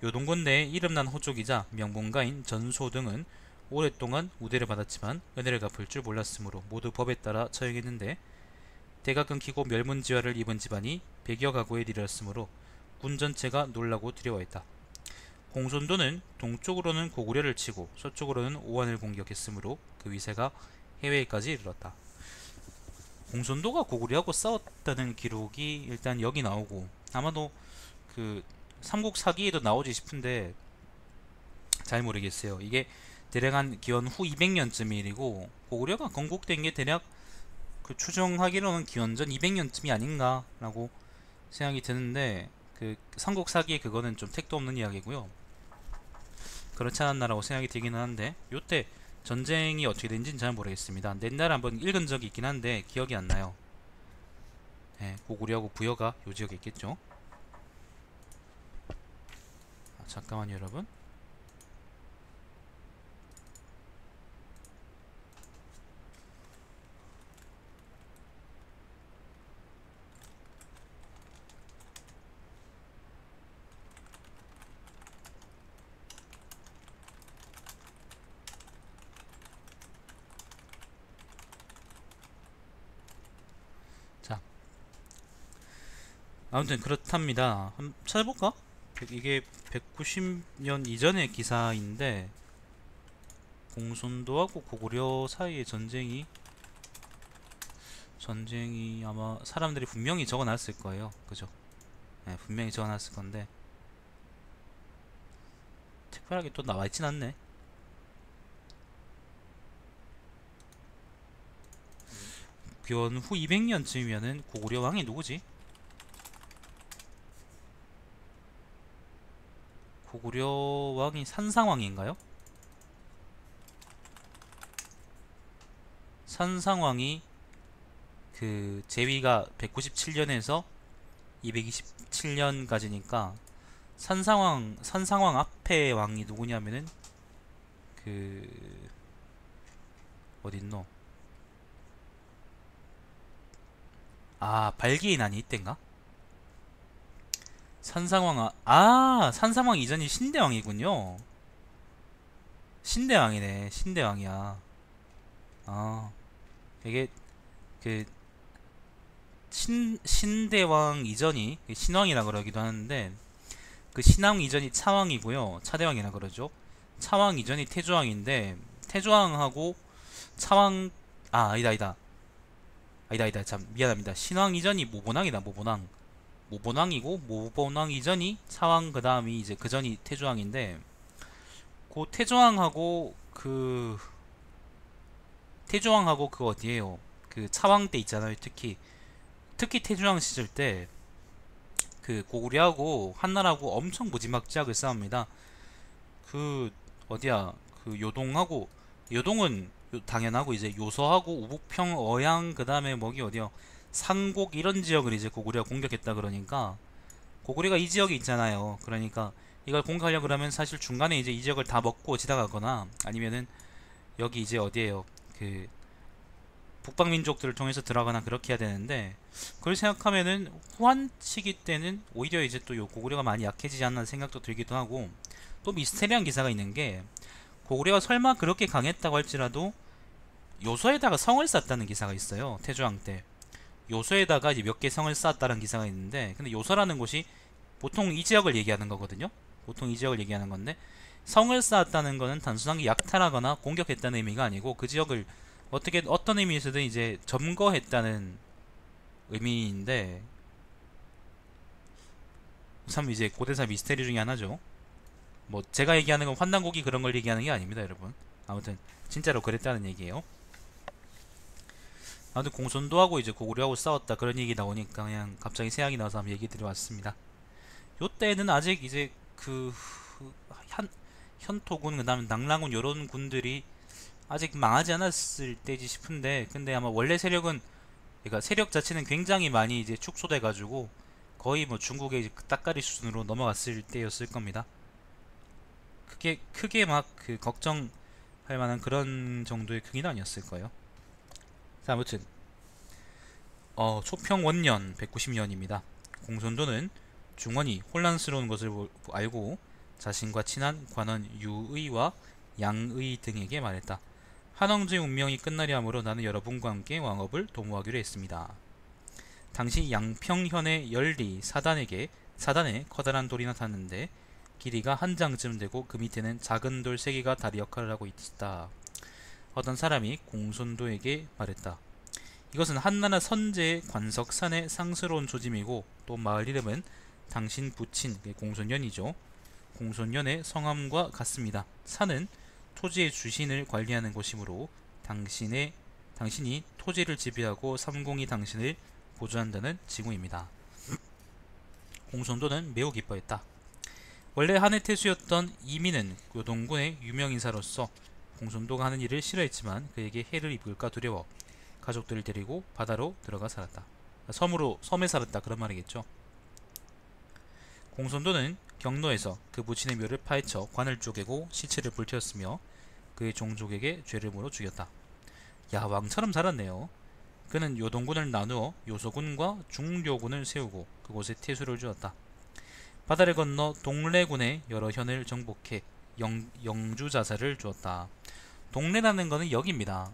요동군 내에 이름난 호족이자 명분가인 전소 등은 오랫동안 우대를 받았지만 은혜를 갚을 줄 몰랐으므로 모두 법에 따라 처형했는데 대가 끊기고 멸문지화를 입은 집안이 백여 가구에 이르렀으므로 군 전체가 놀라고 두려워했다. 공손도는 동쪽으로는 고구려를 치고 서쪽으로는 오한을 공격했으므로 그 위세가 해외까지 이르렀다. 공손도가 고구려하고 싸웠다는 기록이 일단 여기 나오고 아마도 그 삼국 사기에도 나오지 싶은데 잘 모르겠어요. 이게 대략 한 기원 후 200년쯤 일이고 고구려가 건국된 게 대략 그 추정하기로는 기원전 200년쯤이 아닌가라고 생각이 드는데 그 삼국 사기에 그거는 좀 택도 없는 이야기고요. 그렇지 않았나라고 생각이 들기는 한데 요때 전쟁이 어떻게 된지는 잘 모르겠습니다. 옛날에 한번 읽은 적이 있긴 한데 기억이 안 나요. 네, 고구려하고 부여가 요 지역에 있겠죠. 아, 잠깐만요, 여러분. 아무튼 그렇답니다. 한번 찾아볼까? 백- 이게 190년 이전의 기사인데 공손도하고 고구려 사이의 전쟁이 전쟁이 아마 사람들이 분명히 적어놨을 거예요. 그죠? 네, 분명히 적어놨을 건데 특별하게 또 나와있진 않네. 기원 후 200년쯤이면은 고구려 왕이 누구지? 고구려 왕이 산상왕인가요? 산상왕이 그 제위가 197년에서 227년까지니까 산상왕 산상왕 앞에 왕이 누구냐면은 그 어딨노? 아 발기인 아니 이땐가? 산상왕 아, 아 산상왕 이전이 신대왕이군요. 신대왕이네 신대왕이야. 아 이게 그 신, 신대왕 이전이 신왕이라 그러기도 하는데 그 신왕 이전이 차왕이고요. 차대왕이라 그러죠. 차왕 이전이 태조왕인데 태조왕하고 차왕 아 아니다 아니다. 아니다 아니다. 참 미안합니다. 신왕 이전이 모본왕이다 모본왕 모본왕이고 모본왕 이전이 차왕 그 다음이 이제 그 전이 태조왕인데 그 태조왕하고 그 태조왕하고 그 어디에요? 그 차왕 때 있잖아요 특히. 특히 태조왕 시절 때 그 고구려하고 한나라하고 엄청 무지막지하게 싸웁니다. 그 어디야? 그 요동하고 요동은 요- 당연하고 이제 요서하고 우북평 어양 그 다음에 뭐기 어디요 상곡 이런 지역을 이제 고구려가 공격했다 그러니까 고구려가 이 지역에 있잖아요. 그러니까 이걸 공격하려 그러면 사실 중간에 이제 이 지역을 다 먹고 지나가거나 아니면은 여기 이제 어디에요? 그 북방 민족들을 통해서 들어가거나 그렇게 해야 되는데 그걸 생각하면은 후한 시기 때는 오히려 이제 또 요 고구려가 많이 약해지지 않나 생각도 들기도 하고 또 미스테리한 기사가 있는 게 고구려가 설마 그렇게 강했다고 할지라도 요소에다가 성을 쌓았다는 기사가 있어요. 태조왕 때 요소에다가 이제 몇 개 성을 쌓았다는 기사가 있는데 근데 요소라는 곳이 보통 이 지역을 얘기하는 거거든요 보통 이 지역을 얘기하는 건데 성을 쌓았다는 거는 단순하게 약탈하거나 공격했다는 의미가 아니고 그 지역을 어떻게 어떤 의미에서든 이제 점거했다는 의미인데 참 이제 고대사 미스테리 중에 하나죠. 뭐 제가 얘기하는 건 환단고기 그런 걸 얘기하는 게 아닙니다, 여러분. 아무튼 진짜로 그랬다는 얘기예요. 아무튼 공손도 하고 이제 고구려하고 싸웠다 그런 얘기 나오니까 그냥 갑자기 생각이 나서 한번 얘기 드려왔습니다. 요때는 아직 이제 그 현, 현토군 그 다음에 낙랑군 요런 군들이 아직 망하지 않았을 때지 싶은데 근데 아마 원래 세력은 그러니까 세력 자체는 굉장히 많이 이제 축소돼 가지고 거의 뭐 중국의 이제 따까리 수준으로 넘어갔을 때였을 겁니다. 크게 크게 막 그 걱정할 만한 그런 정도의 크기는 아니었을 거예요. 자, 아무튼 어, 초평 원년 190년입니다. 공손도는 중원이 혼란스러운 것을 보- 알고 자신과 친한 관원 유의와 양의 등에게 말했다. 한왕조의 운명이 끝나려 하므로 나는 여러분과 함께 왕업을 도모하기로 했습니다. 당시 양평현의 열리 사단에게 사단에 커다란 돌이 나타났는데 길이가 한 장쯤 되고 그 밑에는 작은 돌 세 개가 다리 역할을 하고 있다. 어떤 사람이 공손도에게 말했다. 이것은 한나라 선제의 관석산의 상스러운 조짐이고 또 마을 이름은 당신 부친 그 공손년이죠. 공손년의 성함과 같습니다. 산은 토지의 주신을 관리하는 곳이므로 당신의 당신이 토지를 지배하고 삼공이 당신을 보조한다는 징후입니다. 공손도는 매우 기뻐했다. 원래 한해 태수였던 이민은 요동군의 유명 인사로서 공손도가 하는 일을 싫어했지만 그에게 해를 입을까 두려워 가족들을 데리고 바다로 들어가 살았다. 섬으로 섬에 살았다 그런 말이겠죠. 공손도는 경로에서 그 부친의 묘를 파헤쳐 관을 쪼개고 시체를 불태웠으며 그의 종족에게 죄를 물어 죽였다. 야 왕처럼 살았네요. 그는 요동군을 나누어 요소군과 중료군을 세우고 그곳에 태수를 주었다. 바다를 건너 동래군의 여러 현을 정복해 영, 영주자사를 주었다. 동래라는 거는 여기입니다.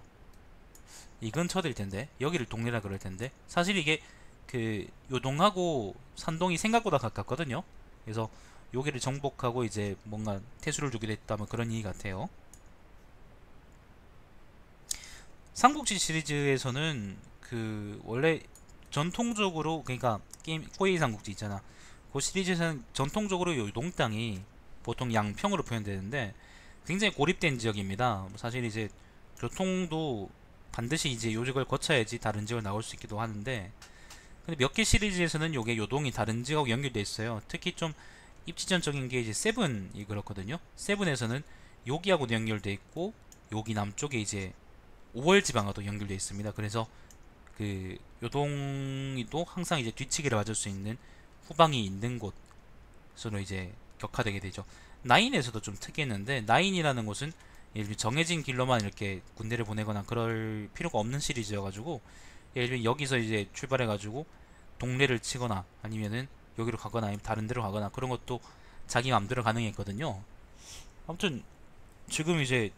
이 근처일 텐데 여기를 동래라 그럴 텐데 사실 이게 그 요동하고 산동이 생각보다 가깝거든요. 그래서 여기를 정복하고 이제 뭔가 태수를 주기로 했다면 그런 얘기 같아요. 삼국지 시리즈에서는 그 원래 전통적으로 그러니까 게임 코에이 삼국지 있잖아. 그 시리즈에서는 전통적으로 요동 땅이 보통 양평으로 표현되는데 굉장히 고립된 지역입니다. 사실 이제 교통도 반드시 이제 요직을 거쳐야지 다른 지역을 나올 수 있기도 하는데 근데 몇 개 시리즈에서는 요게 요동이 다른 지역하고 연결돼 있어요. 특히 좀 입지전적인 게 이제 세븐이 그렇거든요. 세븐에서는 여기하고도 연결돼 있고 여기 남쪽에 이제 5월 지방하고도 연결돼 있습니다. 그래서 그 요동이도 항상 이제 뒤치기를 맞을 수 있는 후방이 있는 곳으로 이제 격화되게 되죠. 나인에서도 좀 특이했는데 나인이라는 곳은 예를 들면 정해진 길로만 이렇게 군대를 보내거나 그럴 필요가 없는 시리즈여가지고 예를 들면 여기서 이제 출발해가지고 동네를 치거나 아니면은 여기로 가거나 아니면 다른 데로 가거나 그런 것도 자기 마음대로 가능했거든요. 아무튼 지금 이제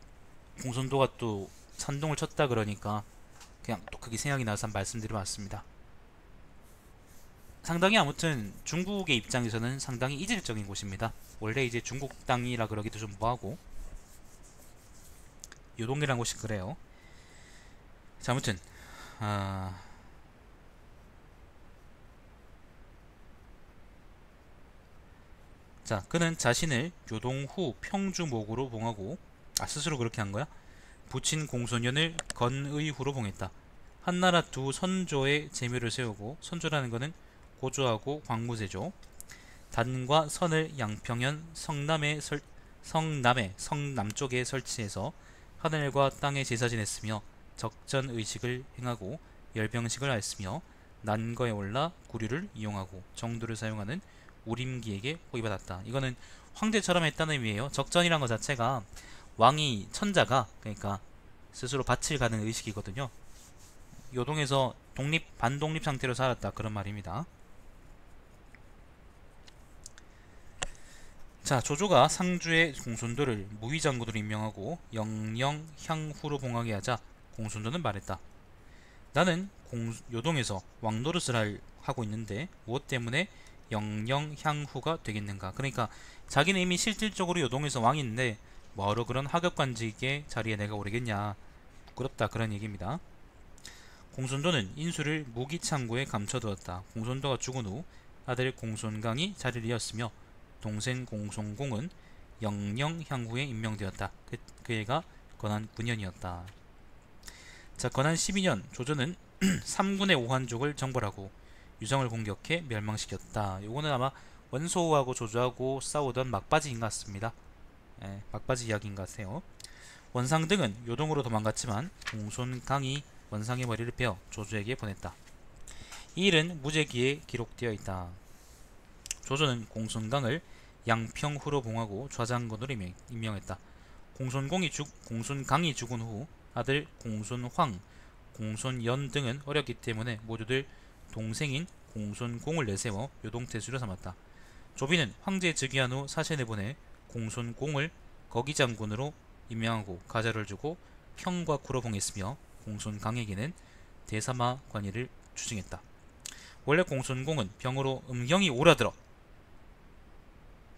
공손도가 또 산동을 쳤다 그러니까 그냥 또 그게 생각이 나서 한 말씀드려봤습니다. 상당히 아무튼 중국의 입장에서는 상당히 이질적인 곳입니다. 원래 이제 중국 땅이라 그러기도 좀 뭐하고 요동이라는 곳이 그래요. 자 아무튼 아... 자 그는 자신을 요동 후 평주목으로 봉하고 아 스스로 그렇게 한 거야? 부친 공소년을 건의후로 봉했다. 한나라 두 선조의 제묘를 세우고 선조라는 거는 고조하고 광무제죠. 단과 선을 양평현 성남에 설, 성남에 성남쪽에 설치해서 하늘과 땅에 제사 지냈으며 적전 의식을 행하고 열병식을 하였으며 난거에 올라 구류를 이용하고 정도를 사용하는 우림기에게 호위받았다. 이거는 황제처럼 했다는 의미예요. 적전이란 것 자체가 왕이 천자가 그러니까 스스로 밭을 가는 의식이거든요. 요동에서 독립 반독립 상태로 살았다 그런 말입니다. 자 조조가 상주의 공손도를 무위장군으로 임명하고 영영 향후로 봉하게 하자 공손도는 말했다. 나는 공, 요동에서 왕노릇을 할, 하고 있는데 무엇 때문에 영영 향후가 되겠는가? 그러니까 자기는 이미 실질적으로 요동에서 왕인데 뭐하러 그런 하급관직의 자리에 내가 오르겠냐? 부끄럽다. 그런 얘기입니다. 공손도는 인수를 무기창고에 감춰두었다. 공손도가 죽은 후 아들 공손강이 자리를 이었으며 동생 공손공은 영영 향후에 임명되었다 그, 그 애가 건한 9년이었다 자 건한 12년 조조는 3군의 오한족을 정벌하고 유정을 공격해 멸망시켰다. 요거는 아마 원소하고 조조하고 싸우던 막바지인 것 같습니다. 예, 막바지 이야기인 것 같아요. 원상 등은 요동으로 도망갔지만 공손강이 원상의 머리를 베어 조조에게 보냈다. 이 일은 무제기에 기록되어 있다. 조조는 공손강을 양평후로 봉하고 좌장군으로 임명, 했다 공손공이 죽, 공손강이 죽은 후 아들 공손황, 공손연 등은 어렸기 때문에 모두들 동생인 공손공을 내세워 요동태수로 삼았다. 조비는 황제 즉위한 후 사신을 보내 공손공을 거기장군으로 임명하고 가자를 주고 평과 구로 봉했으며 공손강에게는 대사마 관위를 추증했다. 원래 공손공은 병으로 음경이 오라들어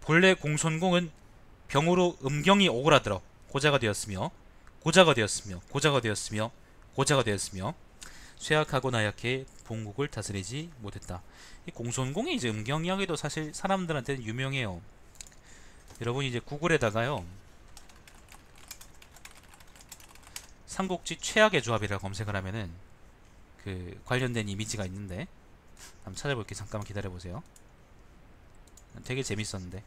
본래 공손공은 병으로 음경이 오그라들어 고자가 되었으며 고자가 되었으며 고자가 되었으며 고자가 되었으며 쇠약하고 나약해 본국을 다스리지 못했다. 이 공손공의 이제 음경 이야기도 사실 사람들한테는 유명해요. 여러분 이제 구글에다가요 삼국지 최악의 조합이라 검색을 하면은 그 관련된 이미지가 있는데 한번 찾아볼게 잠깐만 기다려보세요. 되게 재밌었는데.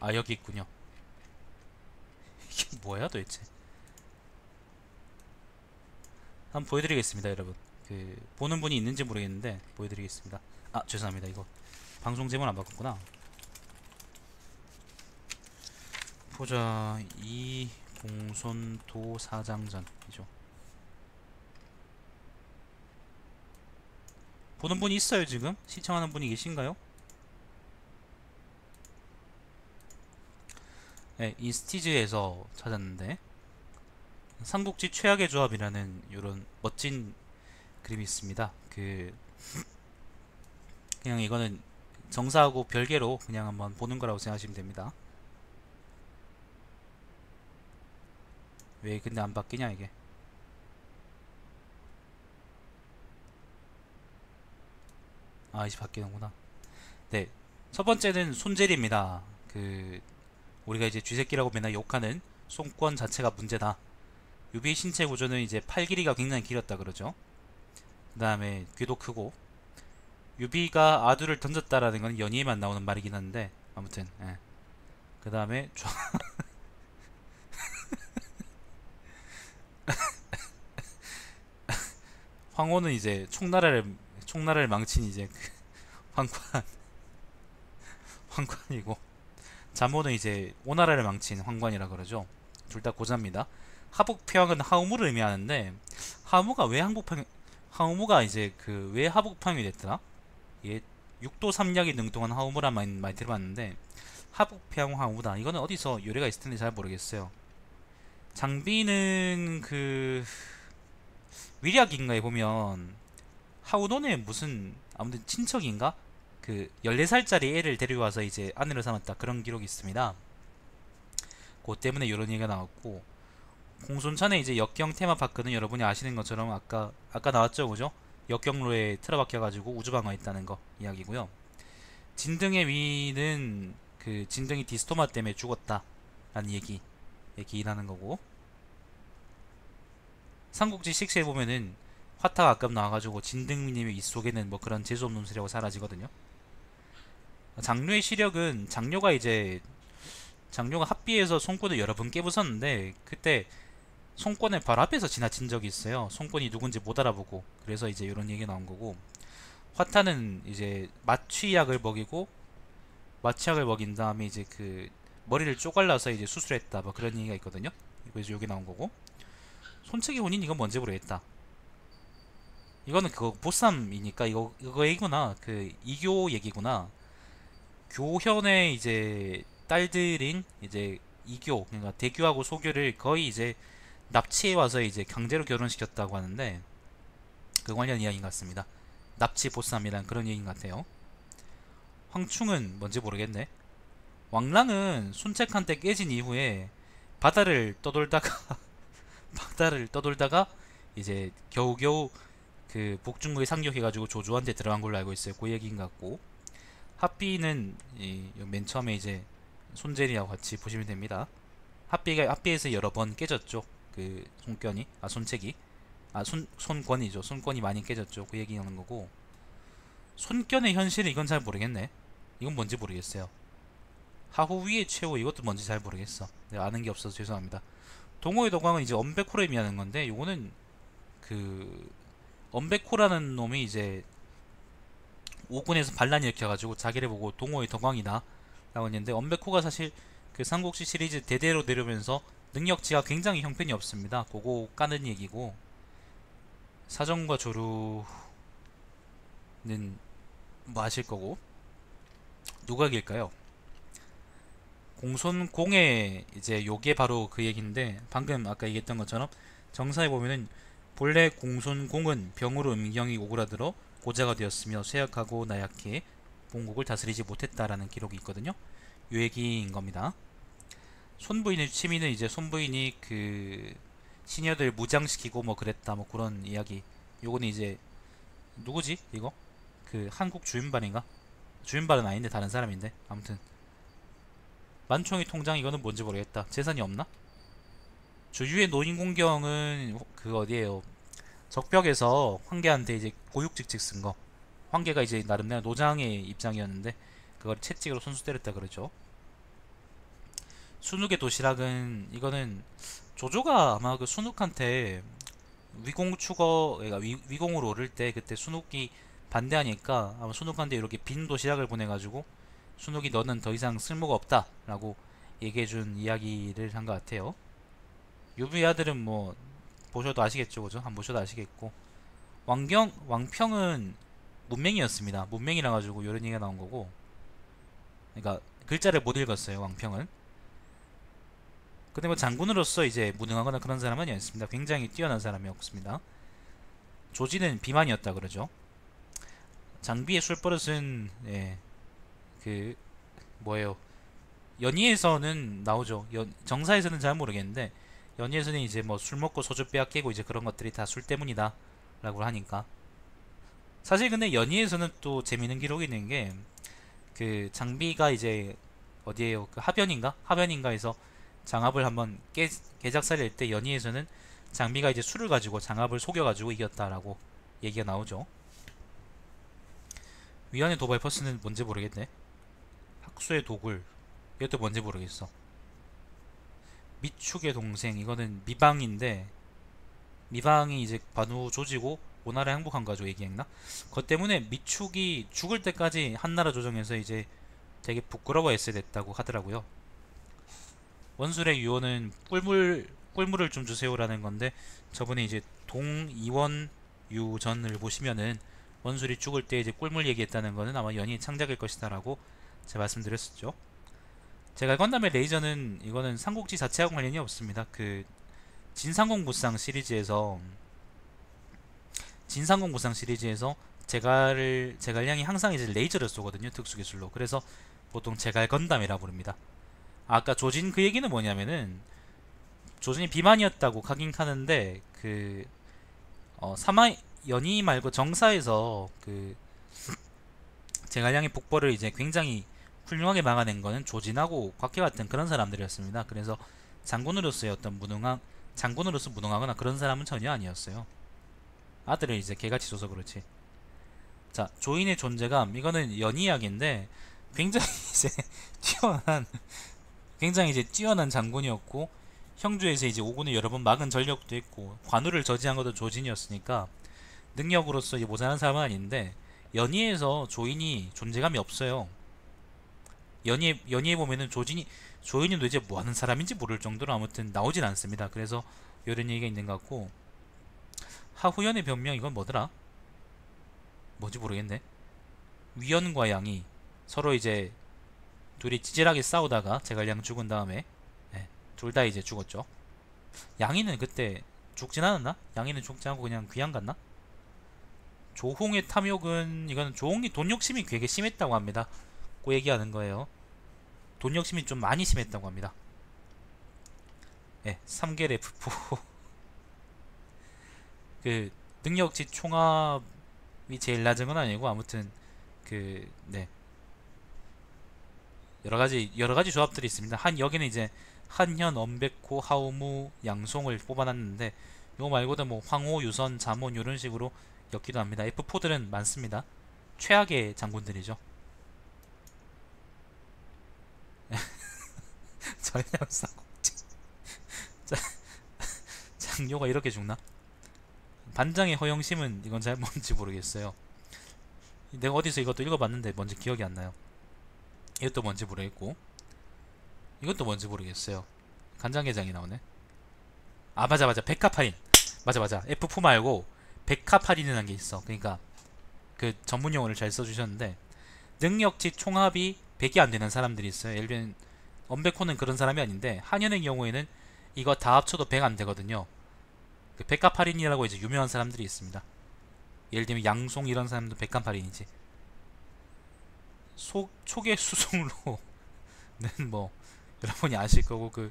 아 여기 있군요. 이게 뭐야 도대체? 한번 보여드리겠습니다 여러분. 그 보는 분이 있는지 모르겠는데 보여드리겠습니다. 아 죄송합니다 이거. 방송 제목 안 바꿨구나. 보자 이 공손도 사장전이죠 보는 분이 있어요 지금? 시청하는 분이 계신가요? 네, 인스티즈에서 찾았는데 삼국지 최악의 조합이라는 이런 멋진 그림이 있습니다. 그 그냥 이거는 정사하고 별개로 그냥 한번 보는 거라고 생각하시면 됩니다. 왜 근데 안 바뀌냐 이게? 아 이제 바뀌는구나. 네, 첫 번째는 손젤입니다. 그 우리가 이제 쥐새끼라고 맨날 욕하는 손권 자체가 문제다. 유비 신체 구조는 이제 팔 길이가 굉장히 길었다 그러죠. 그 다음에 귀도 크고 유비가 아두를 던졌다라는 건 연희에만 나오는 말이긴 한데 아무튼 예. 그 다음에 황호는 이제 총나라를 총나라를 망친 이제 그 황관 황관이고 자모는 이제 오나라를 망친 황관이라 그러죠. 둘 다 고자입니다. 하북평은 하우무를 의미하는데 하우무가 왜 항복평 하우무가 이제 그 왜 하북평이 됐더라? 예, 육도 삼약이 능통한 하우무란 말 많이 들어봤는데 하북평 하우무다. 이거는 어디서 요래가 있을 텐데 잘 모르겠어요. 장비는 그 위략인가에 보면 하우돈의 무슨 아무튼 친척인가? 그 14살짜리 애를 데려와서 이제 아내로 삼았다 그런 기록이 있습니다. 그 때문에 이런 얘기가 나왔고 공손찬의 이제 역경 테마파크는 여러분이 아시는 것처럼 아까 아까 나왔죠 그죠? 역경로에 틀어박혀가지고 우주방어 했다는 거 이야기고요. 진등의 위는 그 진등이 디스토마 때문에 죽었다 라는 얘기 얘기하는 거고 삼국지 6에 보면은 화타가 아까 나와가지고 진등님의 입 속에는 뭐 그런 재수없는 소리라고 사라지거든요. 장료의 시력은 장료가 이제 장료가 합비해서 손권을 여러 번 깨부쉈는데 그때 손권을 바로 앞에서 지나친 적이 있어요. 손권이 누군지 못 알아보고 그래서 이제 이런 얘기 나온 거고 화타는 이제 마취약을 먹이고 마취약을 먹인 다음에 이제 그 머리를 쪼갈라서 이제 수술했다 뭐 그런 얘기가 있거든요. 그래서 여기 나온 거고 손책의 혼인 이건 뭔지 모르겠다. 이거는 그거 보쌈이니까 이거 이거 얘기구나 그 이교 얘기구나. 교현의 이제 딸들인 이제 이교 그러니까 대교하고 소교를 거의 이제 납치해 와서 이제 강제로 결혼시켰다고 하는데 그 관련 이야기인 것 같습니다. 납치 보쌈이란 그런 얘기인 것 같아요. 황충은 뭔지 모르겠네. 왕랑은 순책한테 깨진 이후에 바다를 떠돌다가 바다를 떠돌다가 이제 겨우겨우 그 북중국에 상륙해가지고 조조한테 들어간 걸로 알고 있어요. 그 얘기인 것 같고 하삐는 이 맨 처음에 이제 손재리하고 같이 보시면 됩니다. 하삐가 하삐에서 여러 번 깨졌죠. 그 손견이 아 손책이 아 손 손권이죠. 손권이 많이 깨졌죠. 그 얘기하는 거고 손견의 현실은 이건 잘 모르겠네. 이건 뭔지 모르겠어요. 하후 위의 최후 이것도 뭔지 잘 모르겠어. 내가 아는 게 없어서 죄송합니다. 동호의 도광은 이제 엄베코를 의미하는 건데 요거는 그 엄베코라는 놈이 이제 오군에서 반란이 일으켜가지고 자기를 보고 동호의 덕왕이다 라고 했는데 엄베코가 사실 그 삼국지 시리즈 대대로 내려오면서 능력치가 굉장히 형편이 없습니다 그거 까는 얘기고 사정과 조루는 뭐 아실 거고 누가 이길까요? 공손 공의 이제 요게 바로 그 얘기인데 방금 아까 얘기했던 것처럼 정사에 보면은 본래 공손 공은 병으로 음경이 오그라들어 고자가 되었으며 쇠약하고 나약해 본국을 다스리지 못했다라는 기록이 있거든요. 요 얘기인 겁니다. 손부인의 취미는 이제 손부인이 그 시녀들 무장시키고 뭐 그랬다 뭐 그런 이야기. 요거는 이제 누구지 이거? 그 한국 주인발인가? 주인발은 아닌데 다른 사람인데 아무튼 만총이 통장 이거는 뭔지 모르겠다. 재산이 없나? 주유의 노인공경은 그 어디에요? 적벽에서 황계한테 이제 고육직직 쓴 거. 황계가 이제 나름대로 노장의 입장이었는데 그걸 채찍으로 손수 때렸다 그러죠. 순욱의 도시락은 이거는 조조가 아마 그 순욱한테 위공 추거 그러니까 위, 위공으로 오를 때 그때 순욱이 반대하니까 아마 순욱한테 이렇게 빈 도시락을 보내가지고 순욱이 너는 더 이상 쓸모가 없다 라고 얘기해준 이야기를 한 것 같아요. 유비 아들은 뭐 보셔도 아시겠죠, 그죠? 한 보셔도 아시겠고 왕경 왕평은 문맹이었습니다. 문맹이라 가지고 이런 얘기가 나온 거고, 그러니까 글자를 못 읽었어요. 왕평은. 근데 뭐 장군으로서 이제 무능하거나 그런 사람은 아니었습니다. 굉장히 뛰어난 사람이었습니다. 조지는 비만이었다 그러죠. 장비의 술버릇은 예, 그 뭐예요? 연희에서는 나오죠. 연, 정사에서는 잘 모르겠는데 연희에서는 이제 뭐 술 먹고 소주 빼앗기고 이제 그런 것들이 다 술 때문이다 라고 하니까. 사실 근데 연희에서는 또 재밌는 기록이 있는 게 그 장비가 이제 어디에요? 그 하변인가? 하변인가에서 장압을 한번 깨, 개작살릴 때 연희에서는 장비가 이제 술을 가지고 장압을 속여가지고 이겼다라고 얘기가 나오죠. 위안의 도발 퍼스는 뭔지 모르겠네. 학수의 도굴. 이것도 뭔지 모르겠어 미축의 동생 이거는 미방인데 미방이 이제 관우 조지고 오나라 행복한 가지고 얘기했나? 그것 때문에 미축이 죽을 때까지 한나라 조정에서 이제 되게 부끄러워했어야 됐다고 하더라고요. 원술의 유언은 꿀물 꿀물을 좀 주세요라는 건데 저번에 이제 동이원 유전을 보시면은 원술이 죽을 때 이제 꿀물 얘기했다는 거는 아마 연희 창작일 것이다라고 제가 말씀드렸었죠. 제가 건담의 레이저는 이거는 삼국지 자체하고 관련이 없습니다. 그 진상공 무쌍 시리즈에서 진상공 무쌍 시리즈에서 제갈을 제갈량이 항상 이제 레이저를 쏘거든요. 특수 기술로. 그래서 보통 제갈 건담이라 부릅니다. 아까 조진 그 얘기는 뭐냐면은 조진이 비만이었다고 하긴 하는데 그 어, 사마 연희 말고 정사에서 그 제갈량의 복벌을 이제 굉장히 훌륭하게 막아낸 거는 조진하고 곽해 같은 그런 사람들이었습니다. 그래서 장군으로서의 어떤 무능한 장군으로서 무능하거나 그런 사람은 전혀 아니었어요. 아들을 이제 개같이 줘서 그렇지. 자, 조인의 존재감 이거는 연이야기인데 굉장히 이제 뛰어난 굉장히 이제 뛰어난 장군이었고 형주에서 이제 오군을 여러 번 막은 전력도 있고 관우를 저지한 것도 조진이었으니까 능력으로서 모자란 사람은 아닌데 연희에서 조인이 존재감이 없어요. 연희 연희에 보면은 조진이 조인이 도대체 뭐 하는 사람인지 모를 정도로 아무튼 나오진 않습니다. 그래서 이런 얘기가 있는 것 같고 하후연의 변명 이건 뭐더라? 뭔지 모르겠네. 위연과 양이 서로 이제 둘이 찌질하게 싸우다가 제갈량 죽은 다음에 네, 둘다 이제 죽었죠. 양이는 그때 죽진 않았나? 양이는 죽지 않고 그냥 귀양 갔나? 조홍의 탐욕은 이거는 조홍이 돈 욕심이 되게 심했다고 합니다. 고 얘기하는 거예요. 돈 욕심이 좀 많이 심했다고 합니다. 예, 3개 F4 그 능력치 총합이 제일 낮은 건 아니고 아무튼 그 네. 여러 가지 여러 가지 조합들이 있습니다. 한 여기는 이제 한현, 엄백호, 하우무, 양송을 뽑아놨는데 이거 말고도 뭐 황호, 유선, 자몬 이런 식으로 엮기도 합니다. F4들은 많습니다. 최악의 장군들이죠. 전략 쌍국지 장료가 이렇게 죽나? 반장의 허영심은 이건 잘 뭔지 모르겠어요. 내가 어디서 이것도 읽어봤는데 뭔지 기억이 안 나요. 이것도 뭔지 모르겠고 이것도 뭔지 모르겠어요. 간장게장이 나오네. 아 맞아 맞아 백카파린 맞아 맞아 F4 말고 백카파린이라는 게 있어. 그러니까 그 전문 용어를 잘 써주셨는데 능력치 총합이 100이 안 되는 사람들이 있어요. 예를 들면 엄백호는 그런 사람이 아닌데 한현의 경우에는 이거 다 합쳐도 100 안 되거든요. 그 백가파린이라고 이제 유명한 사람들이 있습니다. 예를 들면 양송 이런 사람도 백가파린이지. 소 초계 수송로는 뭐 여러분이 아실 거고 그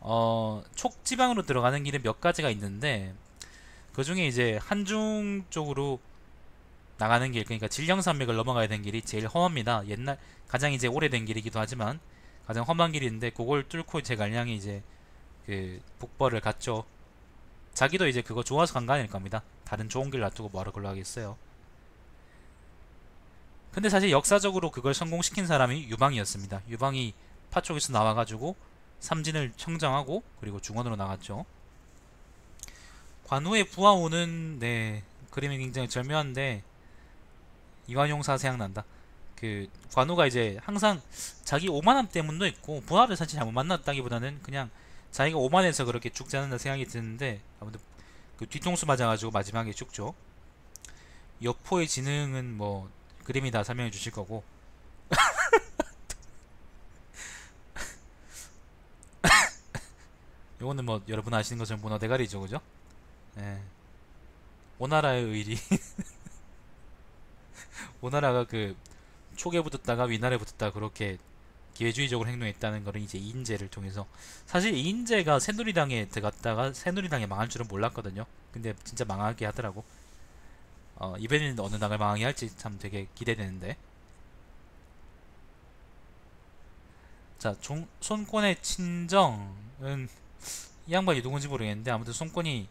어, 촉지방으로 들어가는 길에 몇 가지가 있는데 그 중에 이제 한중 쪽으로 나가는 길 그러니까 질령산맥을 넘어가야 되는 길이 제일 험합니다. 옛날 가장 이제 오래된 길이기도 하지만 가장 험한 길인데 그걸 뚫고 제 갈량이 이제 그 북벌을 갔죠. 자기도 이제 그거 좋아서 간 거 아닐 겁니다. 다른 좋은 길 놔두고 뭐하러 걸로 하겠어요. 근데 사실 역사적으로 그걸 성공시킨 사람이 유방이었습니다. 유방이 파쪽에서 나와가지고 삼진을 청정하고 그리고 중원으로 나갔죠. 관우의 부하오는 네 그림이 굉장히 절묘한데 이완용사 생각난다. 그 관우가 이제 항상 자기 오만함 때문도 있고 부하를 사실 잘못 만났다기보다는 그냥 자기가 오만해서 그렇게 죽지 않는다 생각이 드는데 아무튼 그 뒤통수 맞아가지고 마지막에 죽죠. 여포의 지능은 뭐 그림이 다 설명해 주실 거고 요거는 뭐 여러분 아시는 것처럼 문어 대가리죠 그죠? 예. 오나라의 의리 오나라가 그 초계 붙었다가 위날에 붙었다 그렇게 기회주의적으로 행동했다는 거는 이제 이인재를 통해서 사실 이인재가 새누리당에 들어갔다가 새누리당에 망할 줄은 몰랐거든요. 근데 진짜 망하게 하더라고. 어, 이번에는 어느 당을 망하게 할지 참 되게 기대되는데. 자, 종, 손권의 친정은 이 양반이 누군지 모르겠는데 아무튼 손권이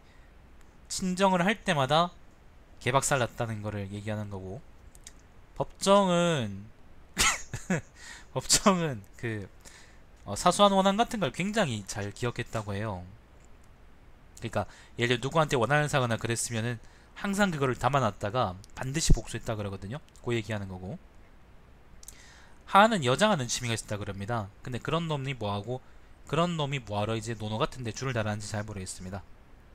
친정을 할 때마다 개박살 났다는 거를 얘기하는 거고 법정은 법정은 그 어, 사소한 원한 같은 걸 굉장히 잘 기억했다고 해요. 그러니까 예를 들어 누구한테 원한을 사거나 그랬으면은 항상 그거를 담아놨다가 반드시 복수했다 그러거든요. 그 얘기하는 거고. 하하는 여장하는 취미가 있었다 그럽니다. 근데 그런 놈이 뭐하고 그런 놈이 뭐하러 이제 노노 같은데 줄을 달았는지 잘 모르겠습니다.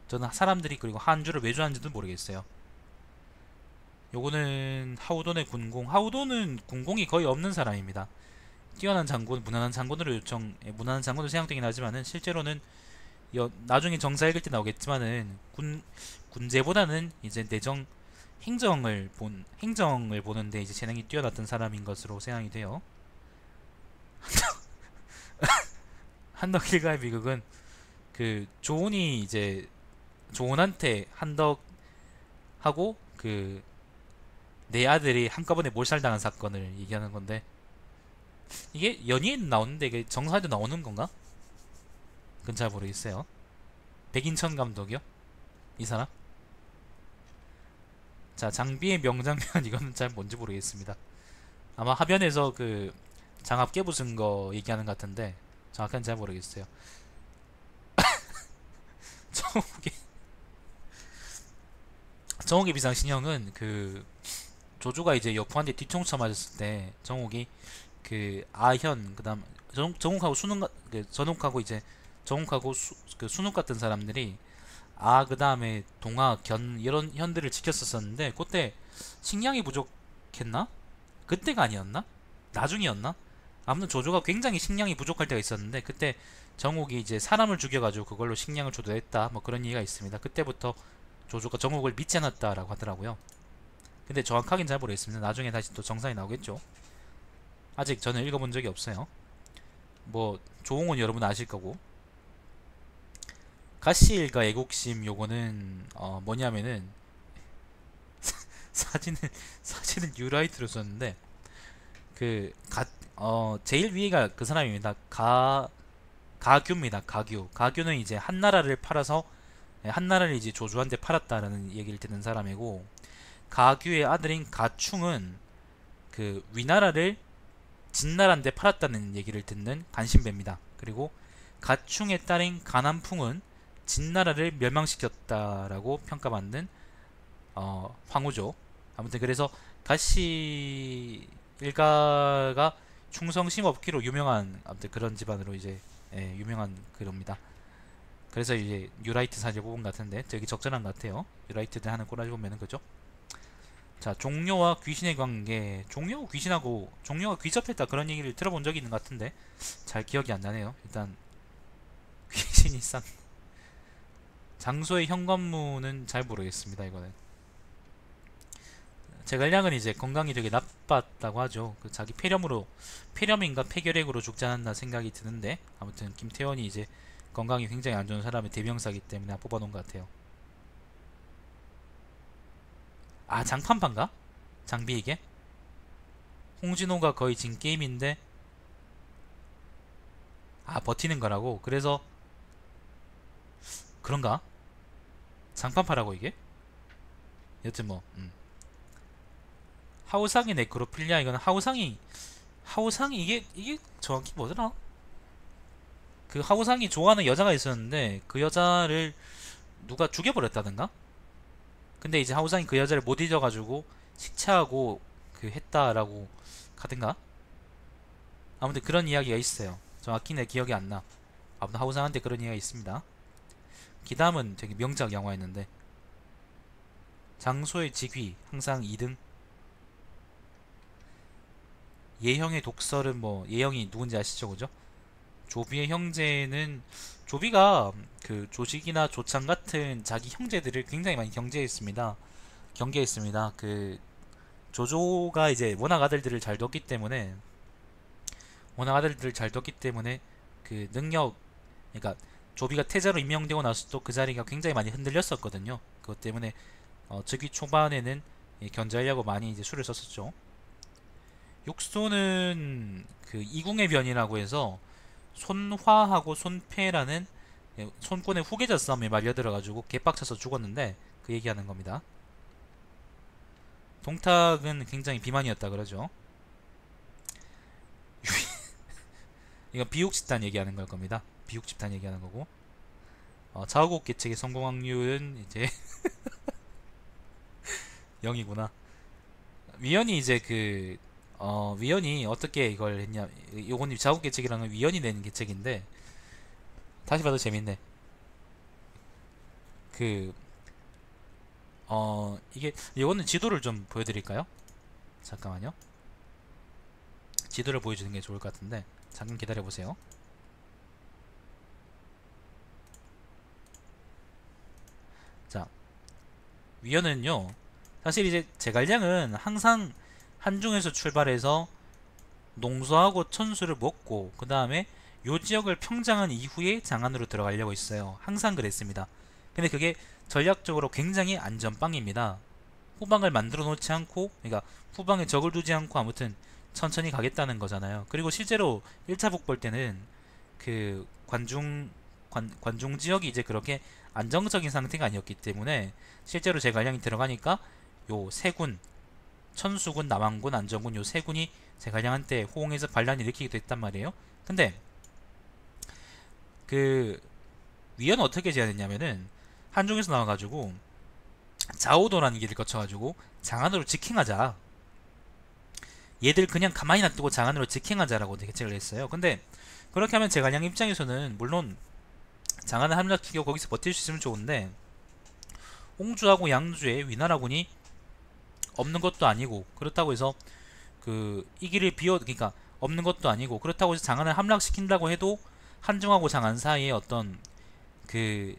저는 사람들이 그리고 한 줄을 왜 좋아하는지도 모르겠어요. 요거는 하우돈의 군공. 하우돈은 군공이 거의 없는 사람입니다. 뛰어난 장군, 무난한 장군으로 요청, 예, 무난한 장군으로 생각되긴 하지만은 실제로는 여, 나중에 정사 읽을 때 나오겠지만은 군 군제보다는 이제 내정 행정을 본 행정을 보는데 이제 재능이 뛰어났던 사람인 것으로 생각이 돼요. 한덕 일가의 비극은 그 조은이 이제 조은한테 한덕 하고 그 내 아들이 한꺼번에 몰살당한 사건을 얘기하는 건데 이게 연예인 나오는데 이게 정사에도 나오는 건가? 그건 잘 모르겠어요. 백인천 감독이요? 이 사람? 자 장비의 명장면 이거는 잘 뭔지 모르겠습니다. 아마 하변에서 그 장합 깨부순 거 얘기하는 것 같은데 정확한 잘 모르겠어요. 정욱의 정욱의 비상신형은 그 조조가 이제 여포한테 뒤통수 맞았을 때 정욱이 그 아현 그다음 정, 정욱하고 수능 그 전욱하고 이제 정욱하고 수, 그 순욱 같은 사람들이 아 그다음에 동아 견 이런 현들을 지켰었었는데 그때 식량이 부족했나? 그때가 아니었나? 나중이었나? 아무튼 조조가 굉장히 식량이 부족할 때가 있었는데 그때 정욱이 이제 사람을 죽여가지고 그걸로 식량을 조달했다 뭐 그런 얘기가 있습니다. 그때부터 조조가 정욱을 믿지 않았다라고 하더라고요. 근데 정확하긴 잘 모르겠습니다. 나중에 다시 또 정상이 나오겠죠. 아직 저는 읽어본 적이 없어요. 뭐 조홍은 여러분 아실 거고 가시일과 애국심 요거는 어 뭐냐면은 사진은 사진은 유라이트로 썼는데 그가어 제일 위에가 그 사람입니다. 가 가규입니다. 가규. 가규는 이제 한 나라를 팔아서 예, 한 나라를 이제 조조한테 팔았다라는 얘기를 듣는 사람이고 가규의 아들인 가충은 그 위나라를 진나라한테 팔았다는 얘기를 듣는 간신배입니다. 그리고 가충의 딸인 가남풍은 진나라를 멸망시켰다라고 평가받는 어, 황후죠. 아무튼 그래서 가시 일가가 충성심 없기로 유명한 아무튼 그런 집안으로 이제 예, 유명한 그럽니다. 그래서 이제 유라이트 사제 부분 같은데 되게 적절한 것 같아요. 유라이트들 하는 꼬라지 보면은 그죠? 자 종료와 귀신의 관계 종료와 귀신하고 종료가 귀접했다 그런 얘기를 들어본 적이 있는 것 같은데 잘 기억이 안 나네요. 일단 귀신이 싼 장소의 현관문은 잘 모르겠습니다. 이거는 제갈량은 이제 건강이 되게 나빴다고 하죠. 그 자기 폐렴으로 폐렴인가 폐결핵으로 죽지 않았나 생각이 드는데 아무튼 김태원이 이제 건강이 굉장히 안 좋은 사람의 대명사기 때문에 뽑아놓은 것 같아요. 아 장판판가? 장비에게? 홍진호가 거의 진 게임인데 아 버티는 거라고? 그래서 그런가? 장판파라고 이게? 여튼 뭐 음. 하우상이 네크로필리아 이건 하우상이 하우상이 이게 이게 정확히 뭐더라? 그 하우상이 좋아하는 여자가 있었는데 그 여자를 누가 죽여버렸다든가? 근데 이제 하우상이 그 여자를 못 잊어가지고 식차하고 그 했다라고 가든가? 아무튼 그런 이야기가 있어요. 정확히 내 기억이 안 나. 아무튼 하우상한테 그런 이야기가 있습니다. 기담은 되게 명작 영화였는데 장소의 직위 항상 2등 예형의 독설은 뭐 예형이 누군지 아시죠 그죠? 조비의 형제는 조비가 그 조식이나 조창 같은 자기 형제들을 굉장히 많이 경계했습니다. 경계했습니다. 그 조조가 이제 워낙 아들들을 잘 뒀기 때문에 워낙 아들들을 잘 뒀기 때문에 그 능력 그러니까 조비가 태자로 임명되고 나서도 그 자리가 굉장히 많이 흔들렸었거든요. 그것 때문에 어, 즉위 초반에는 예, 견제하려고 많이 이제 수를 썼었죠. 육소는 그 이궁의 변이라고 해서 손화하고 손패라는 예, 손권의 후계자 싸움에 말려들어가지고 개빡쳐서 죽었는데 그 얘기하는 겁니다. 동탁은 굉장히 비만이었다 그러죠. 이건 비옥 집단 얘기하는 걸 겁니다. 비옥 집단 얘기하는 거고. 어, 자우국 계책의 성공 확률은 이제 0이구나. 위원이 이제 그 어, 위원이 어떻게 이걸 했냐 요건 자국 계책이라는 위원이 내는 계책인데 다시 봐도 재밌네. 그 어, 이게 요거는 지도를 좀 보여드릴까요? 잠깐만요. 지도를 보여주는 게 좋을 것 같은데 잠깐 기다려 보세요. 자 위원은요 사실 이제 제갈량은 항상 한중에서 출발해서 농소하고 천수를 먹고 그 다음에 요 지역을 평장한 이후에 장안으로 들어가려고 했어요. 항상 그랬습니다. 근데 그게 전략적으로 굉장히 안전빵입니다. 후방을 만들어 놓지 않고 그러니까 후방에 적을 두지 않고 아무튼 천천히 가겠다는 거잖아요. 그리고 실제로 1차 북벌 때는 그 관중 관, 관중 지역이 이제 그렇게 안정적인 상태가 아니었기 때문에 실제로 제 관량이 들어가니까 요 세군 천수군, 남한군, 안정군 요 세 군이 제갈량한테 호응해서 반란을 일으키기도 했단 말이에요. 근데 그 위헌 어떻게 제안했냐면은 한중에서 나와가지고 자오도라는 길을 거쳐가지고 장안으로 직행하자. 얘들 그냥 가만히 놔두고 장안으로 직행하자라고 대책을 했어요. 근데 그렇게 하면 제갈량 입장에서는 물론 장안을 함락시키고 거기서 버틸 수 있으면 좋은데 홍주하고 양주의 위나라군이 없는 것도 아니고 그렇다고 해서 그 이 길을 비워 그러니까 없는 것도 아니고 그렇다고 해서 장안을 함락시킨다고 해도 한중하고 장안 사이에 어떤 그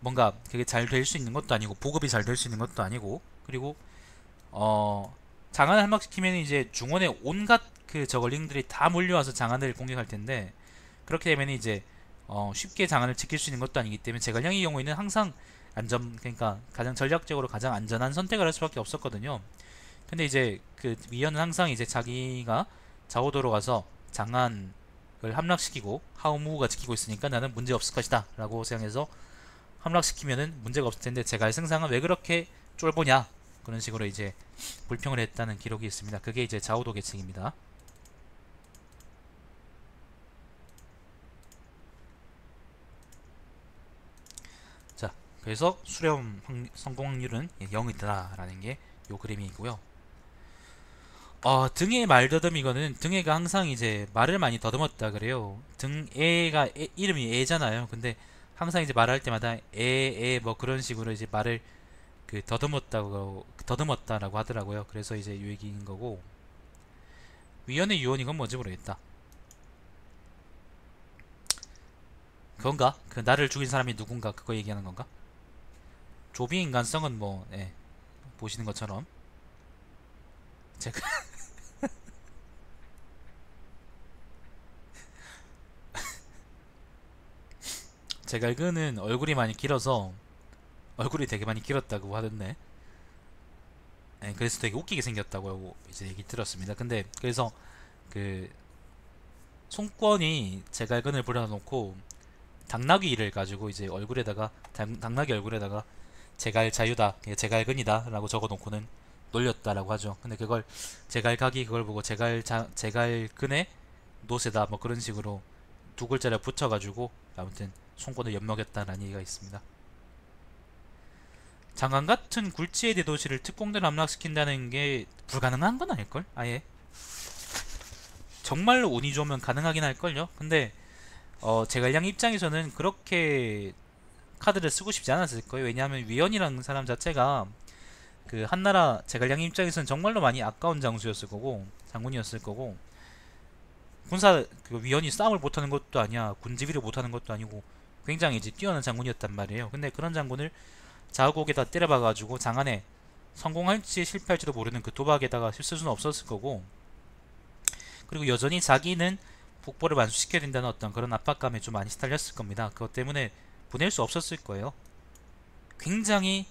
뭔가 그게 잘 될 수 있는 것도 아니고 보급이 잘 될 수 있는 것도 아니고 그리고 어 장안을 함락시키면 이제 중원에 온갖 그 저걸링들이 다 몰려와서 장안을 공격할 텐데 그렇게 되면 이제 어 쉽게 장안을 지킬 수 있는 것도 아니기 때문에 제갈량의 경우에는 항상 안전 그러니까 가장 전략적으로 가장 안전한 선택을 할 수밖에 없었거든요. 근데 이제 그 위원은 항상 이제 자기가 좌우도로 가서 장안을 함락시키고 하우무가 지키고 있으니까 나는 문제 없을 것이다 라고 생각해서 함락시키면은 문제가 없을 텐데 제갈 승상은 왜 그렇게 쫄보냐 그런 식으로 이제 불평을 했다는 기록이 있습니다. 그게 이제 좌우도 계층입니다. 자, 그래서 수렴 확- 성공 확률은 0이다 라는 게 요 그림이고요. 어, 등의 말더듬 이거는 등애가 항상 이제 말을 많이 더듬었다 그래요. 등애가 애- 이름이 애잖아요. 근데 항상 이제 말할 때마다 애, 애, 뭐 그런 식으로 이제 말을 그 더듬었다고 더듬었다라고 하더라고요. 그래서 이제 요 얘기인 거고 위원의 유언 이 건 뭔지 모르겠다. 그건가? 그 나를 죽인 사람이 누군가 그거 얘기하는 건가? 조비 인간성은 뭐 예, 보시는 것처럼. 제가 제가 이거는 얼굴이 많이 길어서 얼굴이 되게 많이 길었다고 하던데. 네, 그래서 되게 웃기게 생겼다고 하고 이제 얘기 들었습니다. 근데 그래서 그 손권이 제갈근을 불어놓고 당나귀를 가지고 이제 얼굴에다가 당, 당나귀 얼굴에다가 제갈 자유다 예, 제갈근이다 라고 적어놓고는 놀렸다라고 하죠 근데 그걸 제갈각이 그걸 보고 제갈 자, 제갈근의 노세다 뭐 그런 식으로 두 글자를 붙여가지고 아무튼 손권을 엿먹였다는 얘기가 있습니다. 장안 같은 굴지의 대도시를 특공대로 함락시킨다는 게 불가능한 건 아닐걸? 아예 정말로 운이 좋으면 가능하긴 할걸요? 근데 어, 제갈량 입장에서는 그렇게 카드를 쓰고 싶지 않았을 거예요. 왜냐하면 위원이라는 사람 자체가 그 한나라 제갈량 입장에서는 정말로 많이 아까운 장수였을 거고 장군이었을 거고 군사 그 위원이 싸움을 못하는 것도 아니야 군지비를 못하는 것도 아니고 굉장히 이제 뛰어난 장군이었단 말이에요. 근데 그런 장군을 자국에다 때려박아가지고 장안에 성공할지 실패할지도 모르는 그 도박에다가 실쓸 수는 없었을 거고 그리고 여전히 자기는 북보를 완수시켜야 된다는 어떤 그런 압박감에 좀 많이 시달렸을 겁니다. 그것 때문에 보낼 수 없었을 거예요. 굉장히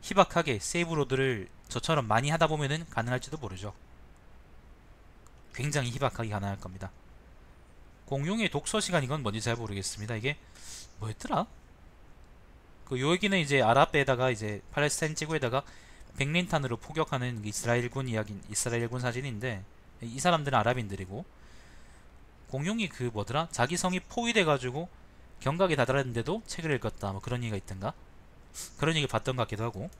희박하게 세이브 로드를 저처럼 많이 하다 보면은 가능할지도 모르죠. 굉장히 희박하게 가능할 겁니다. 공룡의 독서 시간 이건 뭔지 잘 모르겠습니다. 이게 뭐였더라? 그 요기는 이제 아랍에다가 이제 팔레스타인 지구에다가 백린탄으로 포격하는 이스라엘군 이야기, 이스라엘군 사진인데 이 사람들은 아랍인들이고 공룡이 그 뭐더라? 자기 성이 포위돼가지고 경각에 다다랐는데도 책을 읽었다. 뭐 그런 얘기가 있던가? 그런 얘기 봤던 것 같기도 하고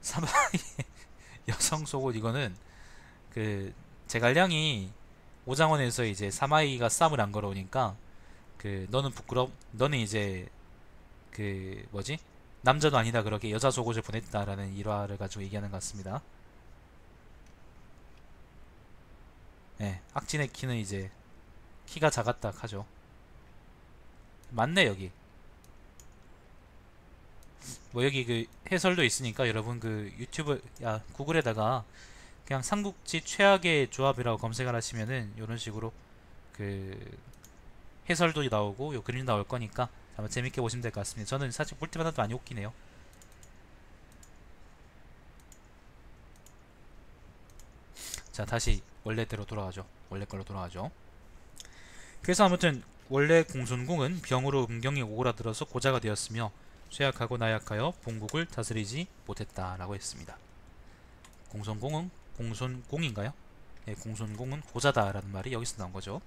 사마이 여성 속옷 이거는 그 제갈량이 오장원에서 이제 사마이가 싸움을 안 걸어오니까 그 너는 부끄럽 너는 이제 그 뭐지 남자도 아니다 그렇게 여자 속옷을 보냈다라는 일화를 가지고 얘기하는 것 같습니다. 예, 악진의 키는 이제 키가 작았다 하죠. 맞네 여기. 뭐 여기 그 해설도 있으니까 여러분 그 유튜브 야 구글에다가 그냥 삼국지 최악의 조합이라고 검색을 하시면은 이런 식으로 그 해설도 나오고 요 그림 나올 거니까 한번 재밌게 보시면 될 것 같습니다. 저는 사실 볼 때마다 많이 웃기네요. 자 다시 원래대로 돌아가죠. 원래 걸로 돌아가죠. 그래서 아무튼 원래 공손궁은 병으로 음경이 오그라들어서 고자가 되었으며 쇠약하고 나약하여 본국을 다스리지 못했다 라고 했습니다. 공손궁은 공손공인가요? 예, 공손공은 고자다 라는 말이 여기서 나온 거죠.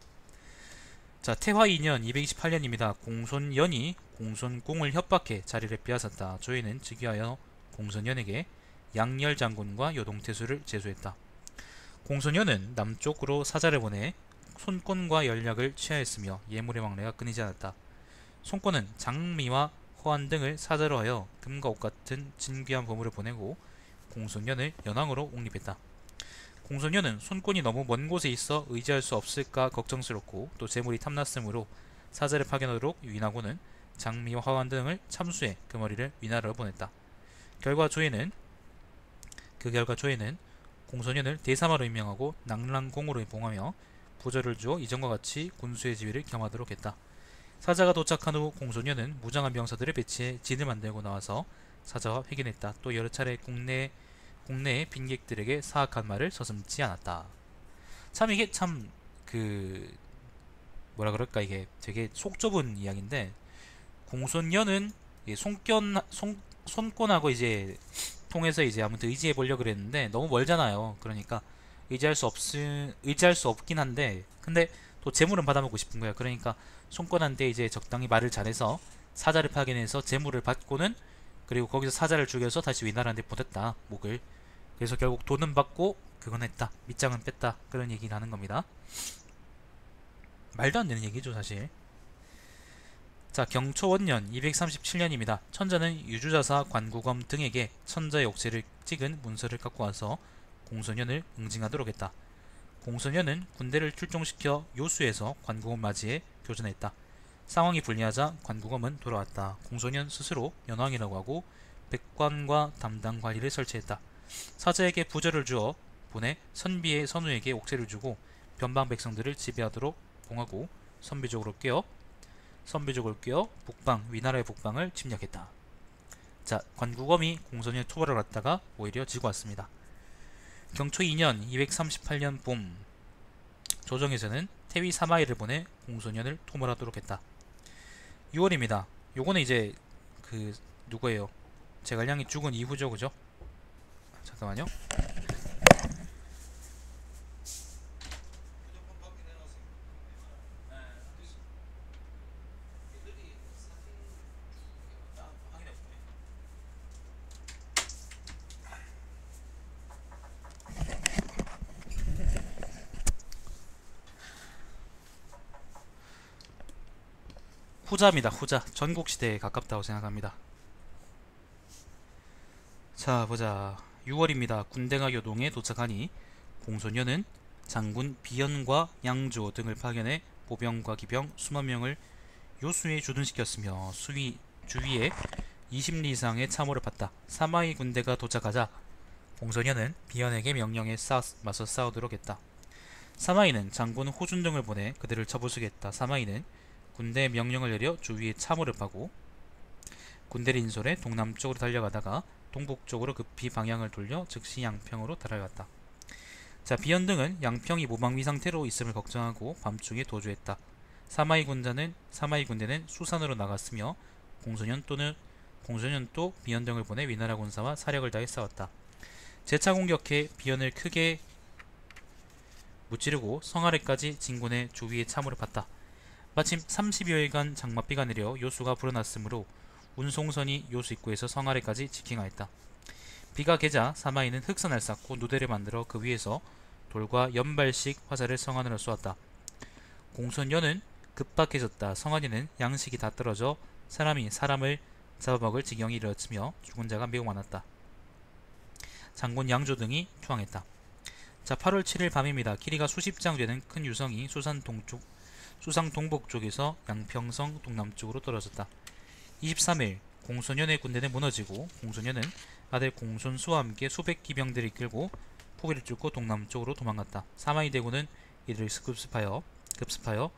자, 태화 2년 228년입니다. 공손연이 공손공을 협박해 자리를 빼앗았다. 조이는 즉위하여 공손연에게 양열 장군과 여동태수를 제소했다. 공손연은 남쪽으로 사자를 보내 손권과 연락을 취하였으며 예물의 왕래가 끊이지 않았다. 손권은 장미와 호환 등을 사자로 하여 금과 옷 같은 진귀한 보물을 보내고 공손연을 연왕으로 옹립했다. 공소녀는 손권이 너무 먼 곳에 있어 의지할 수 없을까 걱정스럽고 또 재물이 탐났으므로 사자를 파견하도록 유인하고는 장미와 화환 등을 참수해 그 머리를 위나라로 보냈다. 결과 조에는 그 결과 조에는 공소년을 대사마로 임명하고 낙랑공으로 봉하며 부절을 주어 이전과 같이 군수의 지위를 겸하도록 했다. 사자가 도착한 후 공소년은 무장한 병사들을 배치해 진을 만들고 나와서 사자와 회견했다. 또 여러 차례 국내 국내의 빈객들에게 사악한 말을 서슴지 않았다. 참 이게 참 그 뭐라 그럴까 이게 되게 속 좁은 이야기인데 공손녀는 이 손권 손 손권하고 이제 통해서 이제 아무튼 의지해 보려 고 그랬는데 너무 멀잖아요. 그러니까 의지할 수 없을 의지할 수 없긴 한데 근데 또 재물은 받아먹고 싶은 거야. 그러니까 손권한테 이제 적당히 말을 잘해서 사자를 파견해서 재물을 받고는 그리고 거기서 사자를 죽여서 다시 위나라한테 보냈다 목을. 그래서 결국 돈은 받고 그건 했다 밑장은 뺐다 그런 얘기를 하는 겁니다. 말도 안 되는 얘기죠 사실. 자 경초원년 237년입니다. 천자는 유주자사 관구검 등에게 천자의 옥체를 찍은 문서를 갖고 와서 공소년을 응징하도록 했다 공소년은 군대를 출동시켜 요수에서 관구검 맞이해 교전했다 상황이 불리하자 관구검은 돌아왔다 공소년 스스로 연왕이라고 하고 백관과 담당 관리를 설치했다 사자에게 부절을 주어 보내 선비의 선우에게 옥체를 주고 변방 백성들을 지배하도록 봉하고 선비족으로 꿰어 선비족을 꿰어 북방 위나라의 북방을 침략했다. 자 관구검이 공선의 투벌을 갖다가 오히려 지고 왔습니다. 경초 2년 238년 봄 조정에서는 태위 사마이를 보내 공소년을 토벌하도록 했다. 6월입니다. 요거는 이제 그 누구예요? 제갈량이 죽은 이후죠, 그죠? 잠깐만요. 후자입니다. 후자. 전국시대에 가깝다고 생각합니다. 자 보자 6월입니다. 군대가 요동에 도착하니 공소년은 장군 비연과 양조 등을 파견해 보병과 기병 수만 명을 요수에 주둔시켰으며 수위 주위에 20리 이상의 참호를 팠다. 사마이 군대가 도착하자 공소년은 비연에게 명령에 싸, 맞서 싸우도록 했다. 사마이는 장군 호준 등을 보내 그들을 쳐부수겠다. 사마이는 군대에 명령을 내려 주위에 참호를 파고 군대를 인솔해 동남쪽으로 달려가다가 동북쪽으로 급히 방향을 돌려 즉시 양평으로 달아갔다. 자 비연등은 양평이 모방위 상태로 있음을 걱정하고 밤중에 도주했다. 사마이 군자는 사마이 군대는 수산으로 나갔으며 공소년 또는 공소년 또 비연등을 보내 위나라 군사와 사력을 다해 싸웠다. 재차 공격해 비연을 크게 무찌르고 성아래까지 진군의 주위에 참으로 봤다. 마침 30여일간 장맛비가 내려 요수가 불어났으므로 운송선이 요수 입구에서 성 아래까지 지킹하였다. 비가 개자 사마이는 흑선을 쌓고 누대를 만들어 그 위에서 돌과 연발식 화살을 성안으로 쏘았다. 공손녀는 급박해졌다. 성안이는 양식이 다 떨어져 사람이 사람을 잡아먹을 지경이 이르렀으며 죽은 자가 매우 많았다. 장군 양조 등이 투항했다. 자, 8월 7일 밤입니다. 길이가 수십 장 되는 큰 유성이 수산 동쪽, 수상 동북 쪽에서 양평성 동남쪽으로 떨어졌다. 23일 공소년의 군대는 무너지고 공소년은 아들 공손수와 함께 수백 기병들을 이끌고 포기를 뚫고 동남쪽으로 도망갔다. 사마이 대군은 이들을 급습하여 급습하여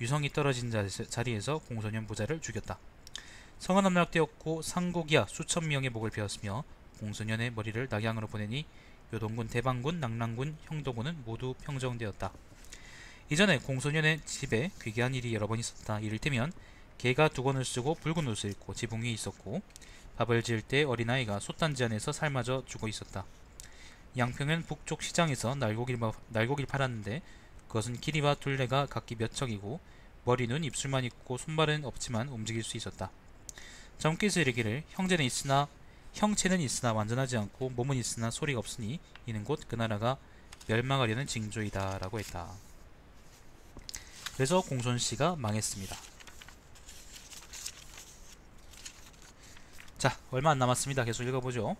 유성이 떨어진 자리에서 공소년 부자를 죽였다. 성은 함락되었고 상국이야 수천 명의 목을 베었으며 공소년의 머리를 낙양으로 보내니 요동군, 대방군, 낙랑군, 형도군은 모두 평정되었다. 이전에 공소년의 집에 귀계한 일이 여러 번 있었다. 이를테면 개가 두건을 쓰고 붉은 옷을 입고 지붕 위에 있었고 밥을 지을 때 어린아이가 솥단지 안에서 삶아져 죽어 있었다. 양평은 북쪽 시장에서 날고기를, 날고기를 팔았는데 그것은 길이와 둘레가 각기 몇 척이고 머리는 입술만 있고 손발은 없지만 움직일 수 있었다. 점께서 이르기를 형제는 있으나 형체는 있으나 완전하지 않고 몸은 있으나 소리가 없으니 이는 곧 그 나라가 멸망하려는 징조이다 라고 했다. 그래서 공손씨가 망했습니다. 자 얼마 안 남았습니다 계속 읽어보죠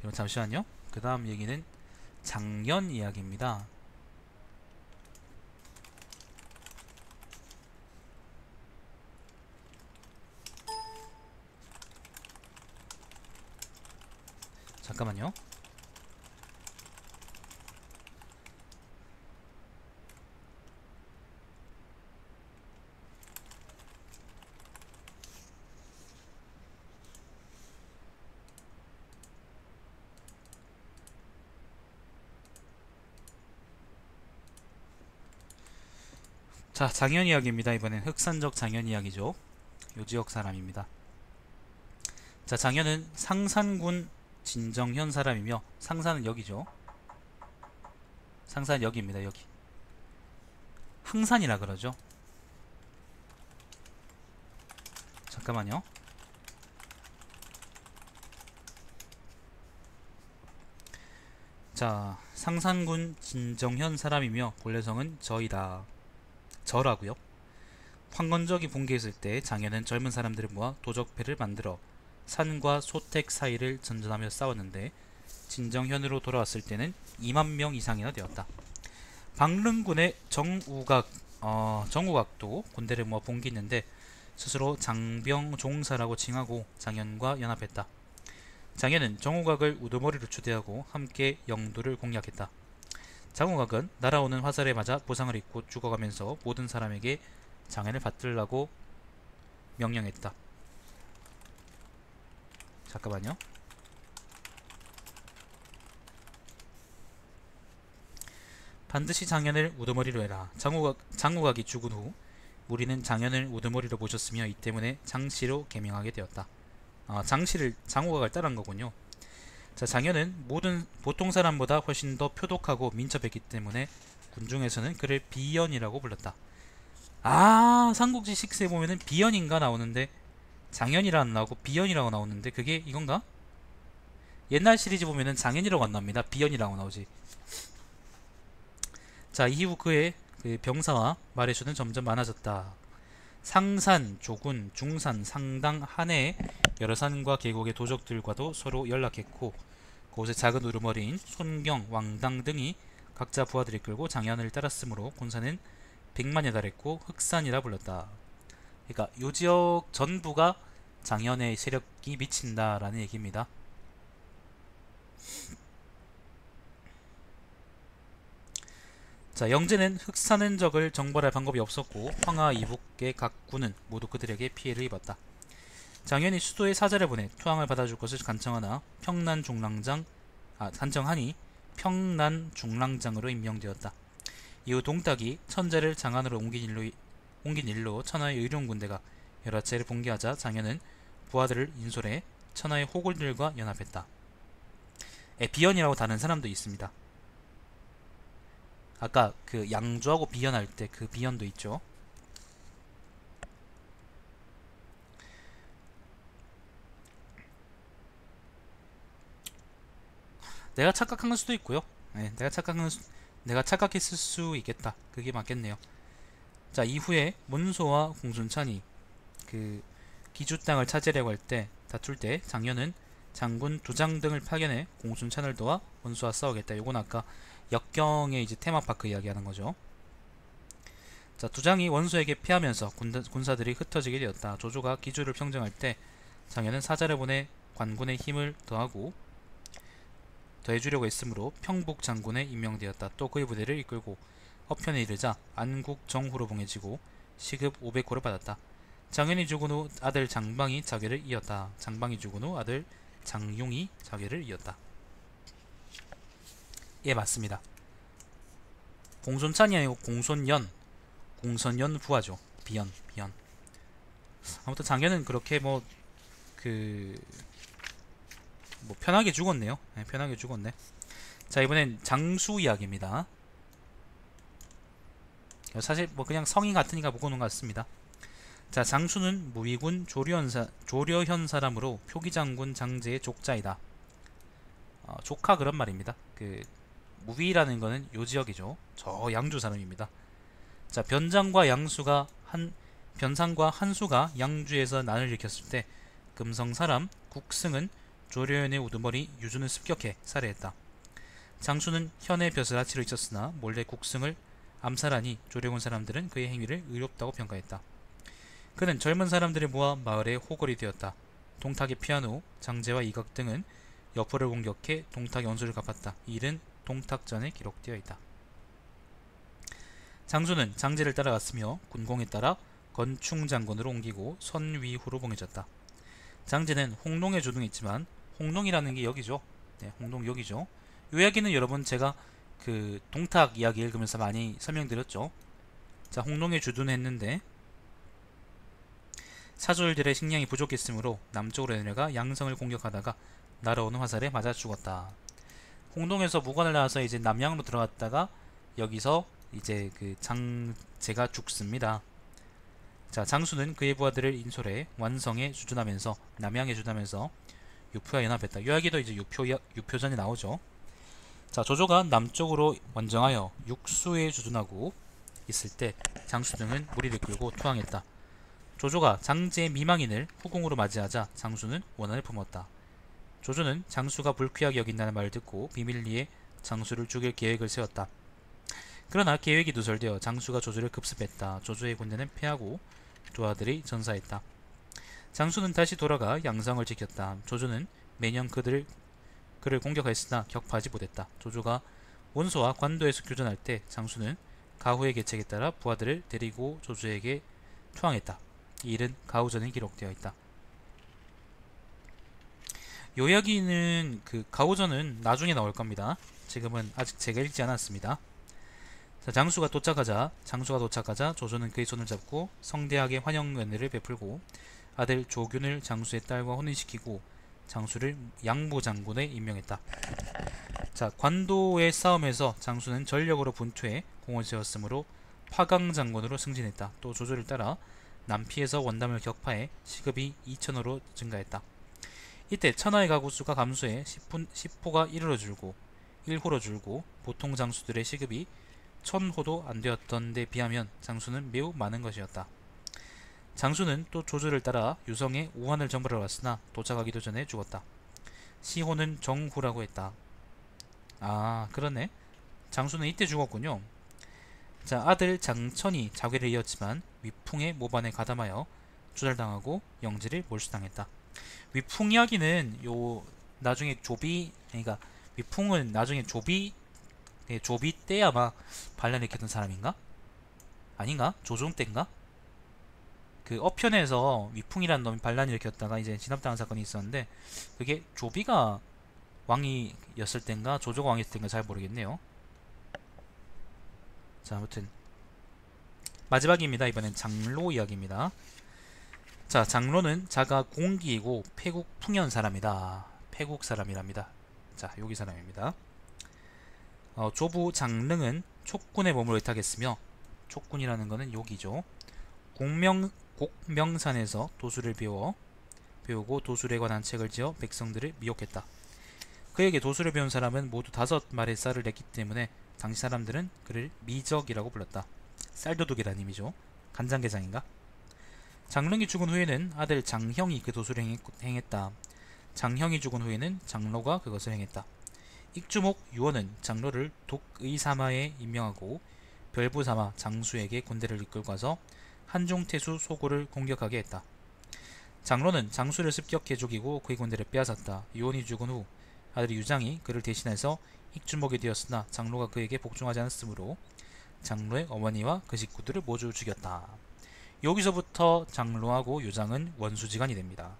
그럼 잠시만요 그 다음 얘기는 장년 이야기입니다. 잠깐만요. 자, 장현 이야기입니다. 이번엔 흑산적 장현 이야기죠. 요 지역 사람입니다. 자, 장현은 상산군 진정현 사람이며 상산은 여기죠. 상산 여기입니다. 여기. 항산이라 그러죠. 잠깐만요. 자, 상산군 진정현 사람이며 본래성은 저이다. 저라고요. 황건적이 붕괴했을 때 장현은 젊은 사람들을 모아 도적패를 만들어 산과 소택 사이를 전전하며 싸웠는데 진정현으로 돌아왔을 때는 2만 명 이상이나 되었다. 방릉군의 정우각 어, 정우각도 군대를 모아 봉기했는데 스스로 장병 종사라고 칭하고 장현과 연합했다. 장현은 정우각을 우두머리로 추대하고 함께 영도를 공략했다. 장우각은 날아오는 화살에 맞아 부상을 입고 죽어가면서 모든 사람에게 장현을 받들라고 명령했다. 잠깐만요. 반드시 장현을 우두머리로 해라. 장우각, 장우각이 죽은 후 우리는 장현을 우두머리로 모셨으며 이 때문에 장씨로 개명하게 되었다. 아, 장씨를 장우각을 따른 거군요. 자, 장현은 모든 보통 사람보다 훨씬 더 표독하고 민첩했기 때문에 군중에서는 그를 비연이라고 불렀다. 아, 삼국지 6에 보면은 비연인가 나오는데 장현이라 안 나오고 비연이라고 나오는데 그게 이건가? 옛날 시리즈 보면은 장현이라고 안 나옵니다. 비연이라고 나오지. 자, 이후 그의 그 병사와 말해수는 점점 많아졌다. 상산, 조군, 중산, 상당, 한해 여러 산과 계곡의 도적들과도 서로 연락했고 그곳의 작은 우르머리인 손경, 왕당 등이 각자 부하들을 끌고 장현을 따랐으므로 군사는 100만에 달했고 흑산이라 불렀다. 그러니까 요 지역 전부가 장현의 세력이 미친다라는 얘기입니다. 자, 영제는 흑사는 적을 정벌할 방법이 없었고 황하 이북의 각 군은 모두 그들에게 피해를 입었다. 장현이 수도에 사자를 보내 투항을 받아줄 것을 간청하나 평난 중랑장 아 간청하니 평난 중랑장으로 임명되었다. 이후 동탁이 천재를 장안으로 옮긴 일로 옮긴 일로 천하의 의룡 군대가 여러 차례 봉기하자 장현은 부하들을 인솔해 천하의 호골들과 연합했다. 에, 비연이라고 다른 사람도 있습니다. 아까 그 양주하고 비연할 때 그 비연도 있죠. 내가 착각한 수도 있고요. 네, 내가 착각한 수, 내가 착각했을 수 있겠다. 그게 맞겠네요. 자 이후에 문소와 공순찬이 그 기주 땅을 차지하려고 할 때 다툴 때 장현은 장군 두장 등을 파견해 공순찬을 도와 원수와 싸우겠다. 요건 아까 역경의 이제 테마파크 이야기하는 거죠. 자 두장이 원수에게 피하면서 군다, 군사 들이 흩어지게 되었다. 조조가 기주를 평정할 때 장현은 사자를 보내 관군의 힘을 더하고 더해주려고 했으므로 평북 장군에 임명되었다. 또 그의 부대를 이끌고 허편에 이르자 안국 정후로 봉해지고 시급 500호를 받았다. 장현이 죽은 후 아들 장방이 자계를 이었다. 장방이 죽은 후 아들 장용이 자계를 이었다. 예 맞습니다. 공손찬이 아니고 공손연 공손연 부하죠. 비연 비연 아무튼 장현은 그렇게 뭐 그 뭐 편하게 죽었네요. 네, 편하게 죽었네. 자 이번엔 장수 이야기입니다. 사실 뭐 그냥 성인 같으니까 묶어놓은 것 같습니다. 자 장수는 무위군 조려현사, 조려현 사람으로 표기장군 장제의 족자이다. 어, 조카 그런 말입니다. 그 무위라는 거는 요 지역이죠. 저 양주 사람입니다. 자 변장과 양수가 한 변상과 한수가 양주에서 난을 일으켰을 때 금성 사람 국승은 조려현의 우두머리 유준을 습격해 살해했다. 장수는 현의 벼슬 아치로 있었으나 몰래 국승을 암살하니 조령온 사람들은 그의 행위를 의롭다고 평가했다. 그는 젊은 사람들을 모아 마을의 호걸이 되었다. 동탁의 피아노, 장제와 이각 등은 여포를 공격해 동탁의 원수를 갚았다. 이 일은 동탁전에 기록되어 있다. 장수는 장제를 따라갔으며 군공에 따라 건충장군으로 옮기고 선위후로 봉해졌다. 장제는 홍농에 조등했지만 홍농이라는 게 여기죠. 네, 홍농 여기죠. 이 이야기는 여러분 제가 그 동탁 이야기 읽으면서 많이 설명드렸죠. 자, 홍농에 주둔했는데 사졸들의 식량이 부족했으므로 남쪽으로 내려가 양성을 공격하다가 날아오는 화살에 맞아 죽었다. 홍동에서 무관을 나와서 이제 남양으로 들어갔다가 여기서 이제 그 장제가 죽습니다. 자, 장수는 그의 부하들을 인솔해 완성에 주둔하면서 남양에 주둔하면서 유표와 연합했다. 이야기도 이제 유표 유표전이 나오죠. 자, 조조가 남쪽으로 원정하여 육수에 주둔하고 있을 때 장수 등은 무리를 끌고 투항했다. 조조가 장제의 미망인을 후궁으로 맞이하자 장수는 원한을 품었다. 조조는 장수가 불쾌하게 여긴다는 말을 듣고 비밀리에 장수를 죽일 계획을 세웠다. 그러나 계획이 누설되어 장수가 조조를 급습했다. 조조의 군대는 패하고 조아들이 전사했다. 장수는 다시 돌아가 양상을 지켰다. 조조는 매년 그들을 그를 공격했으나 격파하지 못했다. 조조가 원소와 관도에서 교전할 때 장수는 가후의 계책에 따라 부하들을 데리고 조조에게 투항했다. 이 일은 가후전에 기록되어 있다. 요 이야기는 그 가후전은 나중에 나올 겁니다. 지금은 아직 제가 읽지 않았습니다. 자, 장수가 도착하자 장수가 도착하자 조조는 그의 손을 잡고 성대하게 환영 연회를 베풀고 아들 조균을 장수의 딸과 혼인시키고 장수를 양부 장군에 임명했다. 자, 관도의 싸움에서 장수는 전력으로 분투해 공을 세웠으므로 파강 장군으로 승진했다. 또 조조를 따라 남피에서 원담을 격파해 시급이 2천호로 증가했다. 이때 천하의 가구 수가 감소해 10분, 10호가 1호로 줄고 1호로 줄고 보통 장수들의 시급이 천호도 안 되었던 데 비하면 장수는 매우 많은 것이었다. 장수는 또 조조를 따라 유성에 우한을 정벌하러 왔으나 도착하기도 전에 죽었다. 시호는 정후라고 했다. 아 그러네. 장수는 이때 죽었군요. 자 아들 장천이 자괴를 이었지만 위풍의 모반에 가담하여 조달당하고 영지를 몰수당했다. 위풍 이야기는 요 나중에 조비 그러니까 위풍은 나중에 조비 예, 조비 때 아마 반란일으켰던 사람인가? 아닌가? 조종 때인가? 그 어편에서 위풍이라는 놈이 반란을 일으켰다가 이제 진압당한 사건이 있었는데 그게 조비가 왕이였을 땐가 조조가 왕이었을 땐가 잘 모르겠네요. 자 아무튼 마지막입니다. 이번엔 장로 이야기입니다. 자 장로는 자가 공기이고 패국 풍연 사람이다. 패국 사람이랍니다. 자 여기 사람입니다. 어, 조부 장릉은 촉군의 몸을 의탁했으며 촉군이라는 것은 여기죠. 공명, 곡명산에서 도술을 배워 배우고 도술에 관한 책을 지어 백성들을 미혹했다. 그에게 도술을 배운 사람은 모두 다섯 마리의 쌀을 냈기 때문에 당시 사람들은 그를 미적이라고 불렀다. 쌀도둑이라는 의미죠. 간장게장인가? 장릉이 죽은 후에는 아들 장형이 그 도술을 행했다. 장형이 죽은 후에는 장로가 그것을 행했다. 익주목 유원은 장로를 독의 사마에 임명하고 별부 사마 장수에게 군대를 이끌고 가서 한중태수 소고를 공격하게 했다. 장로는 장수를 습격해 죽이고 그의 군대를 빼앗았다. 유원이 죽은 후 아들 유장이 그를 대신해서 익주목이 되었으나 장로가 그에게 복종하지 않았으므로 장로의 어머니와 그 식구들을 모두 죽였다. 여기서부터 장로하고 유장은 원수지간이 됩니다.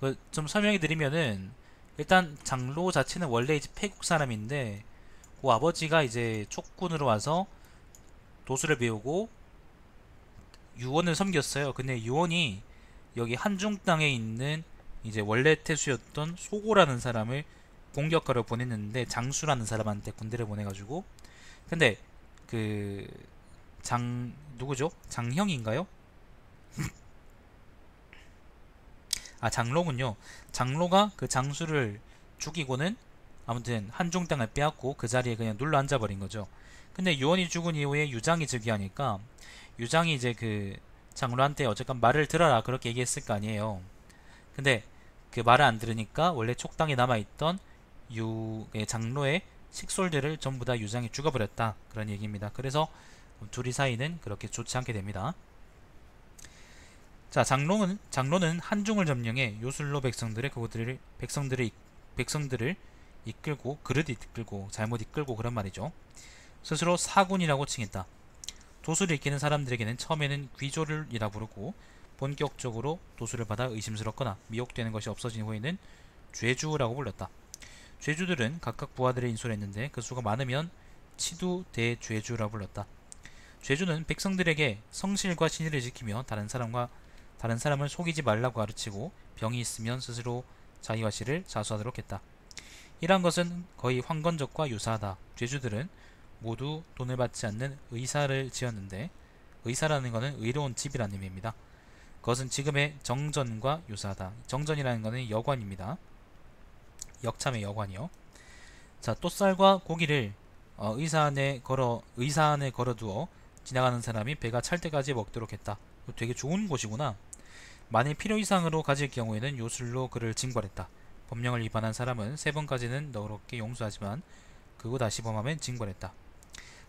그좀 설명해 드리면은 일단 장로 자체는 원래 이제 패국 사람인데 그 아버지가 이제 촉군으로 와서 도수를 배우고 유원을 섬겼어요. 근데 유원이 여기 한중 땅에 있는 이제 원래 태수였던 소고라는 사람을 공격하러 보냈는데 장수라는 사람한테 군대를 보내가지고 근데 그 장 누구죠? 장형인가요? 아 장로군요. 장로가 그 장수를 죽이고는 아무튼 한중 땅을 빼앗고 그 자리에 그냥 눌러 앉아버린 거죠. 근데 유원이 죽은 이후에 유장이 즉위하니까 유장이 이제 그 장로한테 어쨌건 말을 들어라 그렇게 얘기했을 거 아니에요. 근데 그 말을 안 들으니까 원래 촉당에 남아있던 유의 장로의 식솔들을 전부 다 유장이 죽어버렸다 그런 얘기입니다. 그래서 둘이 사이는 그렇게 좋지 않게 됩니다. 자 장로는 장로는 한중을 점령해 요술로 백성들의 그들을 백성들의 백성들을 이끌고 그릇 이끌고 잘못 이끌고 그런 말이죠. 스스로 사군이라고 칭했다. 도수를 익히는 사람들에게는 처음에는 귀조를이라 부르고 본격적으로 도수를 받아 의심스럽거나 미혹되는 것이 없어진 후에는 죄주라고 불렀다. 죄주들은 각각 부하들을 인솔했는데 그 수가 많으면 치두 대죄주라 불렀다. 죄주는 백성들에게 성실과 신의를 지키며 다른 사람과 다른 사람을 속이지 말라고 가르치고 병이 있으면 스스로 자기와 씨를 자수하도록 했다. 이러한 것은 거의 황건적과 유사하다. 죄주들은 모두 돈을 받지 않는 의사를 지었는데 의사라는 것은 의로운 집이라는 의미입니다. 그것은 지금의 정전과 유사하다. 정전이라는 것은 여관입니다. 역참의 여관이요. 자, 또쌀과 고기를 어, 의사 안에 걸어 의사 안에 걸어두어 지나가는 사람이 배가 찰 때까지 먹도록 했다. 되게 좋은 곳이구나. 만일 필요 이상으로 가질 경우에는 요술로 그를 징벌했다. 법령을 위반한 사람은 세 번까지는 너그럽게 용서하지만 그후 다시 범하면 징벌했다.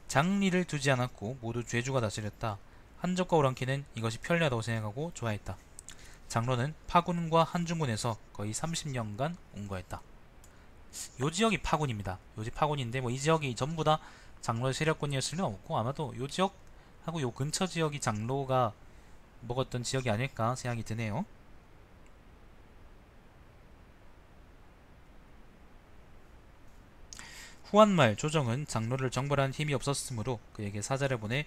장리를 두지 않았고 모두 죄주가 다스렸다. 한적과 오랑캐는 이것이 편리하다고 생각하고 좋아했다. 장로는 파군과 한중군에서 거의 30년간 온거했다. 요 지역이 파군입니다. 요지 파군인데 뭐 이 지역이 전부 다 장로의 세력군이었을 리는 없고 아마도 요 지역하고 요 근처 지역이 장로가 먹었던 지역이 아닐까 생각이 드네요. 후한말 조정은 장로를 정벌한 힘이 없었으므로 그에게 사자를 보내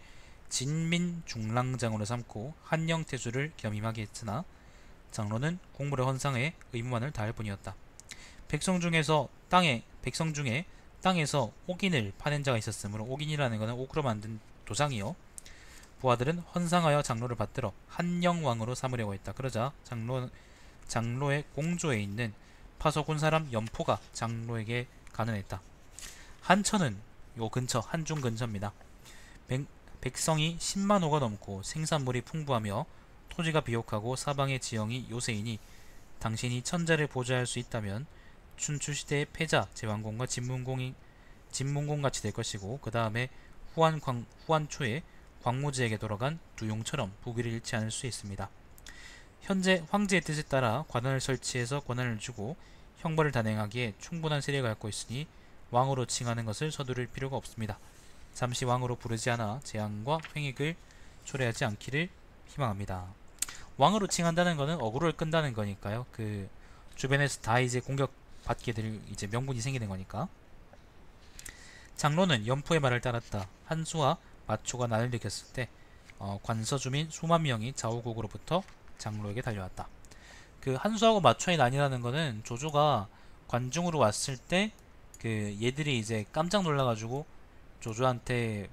진민 중랑장으로 삼고 한영태수를 겸임하게 했으나 장로는 공물의 헌상에 의무만을 다할 뿐이었다. 백성 중에서 땅에 백성 중에 땅에서 옥인을 파낸 자가 있었으므로 옥인이라는 것은 옥으로 만든 도장이요. 부하들은 헌상하여 장로를 받들어 한영왕으로 삼으려고 했다. 그러자 장로 장로의 공조에 있는 파서군 사람 연포가 장로에게 간언했다. 한천은 요 근처 한중 근처입니다. 백, 백성이 10만 호가 넘고 생산물이 풍부하며 토지가 비옥하고 사방의 지형이 요새이니 당신이 천자를 보좌할 수 있다면 춘추시대의 패자 제왕공과 진문공이 진문공 같이 될 것이고 그 다음에 후한 광, 후한 초에 광무지에게 돌아간 두 용처럼 부귀를 잃지 않을 수 있습니다. 현재 황제의 뜻에 따라 관원을 설치해서 권한을 주고 형벌을 단행하기에 충분한 세력을 갖고 있으니 왕으로 칭하는 것을 서두를 필요가 없습니다. 잠시 왕으로 부르지 않아 재앙과 횡익을 초래하지 않기를 희망합니다. 왕으로 칭한다는 것은 어그로를 끈다는 거니까요. 그 주변에서 다 이제 공격 받게 될 이제 명분이 생기는 거니까. 장로는 연포의 말을 따랐다. 한수와 마초가 난을 일으켰을 때 어, 관서 주민 수만 명이 좌우국으로부터 장로에게 달려왔다. 그 한수하고 마초의 난이라는 거는 조조가 관중으로 왔을 때 그 얘들이 이제 깜짝 놀라가지고 조조한테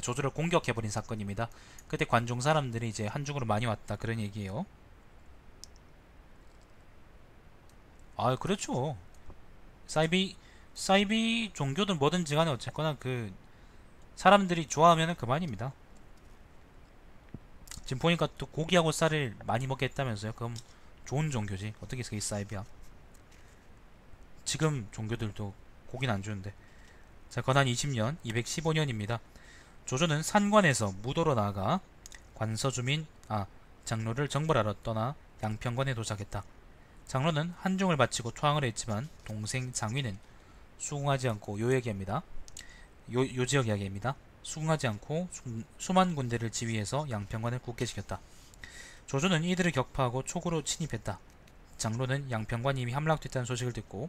조조를 공격해버린 사건입니다. 그때 관중 사람들이 이제 한중으로 많이 왔다 그런 얘기예요. 아 그렇죠. 사이비 사이비 종교든 뭐든지 간에 어쨌거나 그 사람들이 좋아하면 그만입니다. 지금 보니까 또 고기하고 쌀을 많이 먹겠다면서요. 그럼 좋은 종교지. 어떻게 그게 사이비야? 지금 종교들도 고기는 안 주는데. 자, 건한 20년, 215년입니다. 조조는 산관에서 무도로 나아가 관서주민, 아, 장로를 정벌하러 떠나 양평관에 도착했다. 장로는 한중을 바치고 투항을 했지만 동생 장위는 수긍하지 않고 요 얘기합니다. 요, 요 지역 이야기입니다. 수긍하지 않고 수, 만 군대를 지휘해서 양평관을 굳게 시켰다. 조조는 이들을 격파하고 촉으로 침입했다. 장로는 양평관이 이미 함락됐다는 소식을 듣고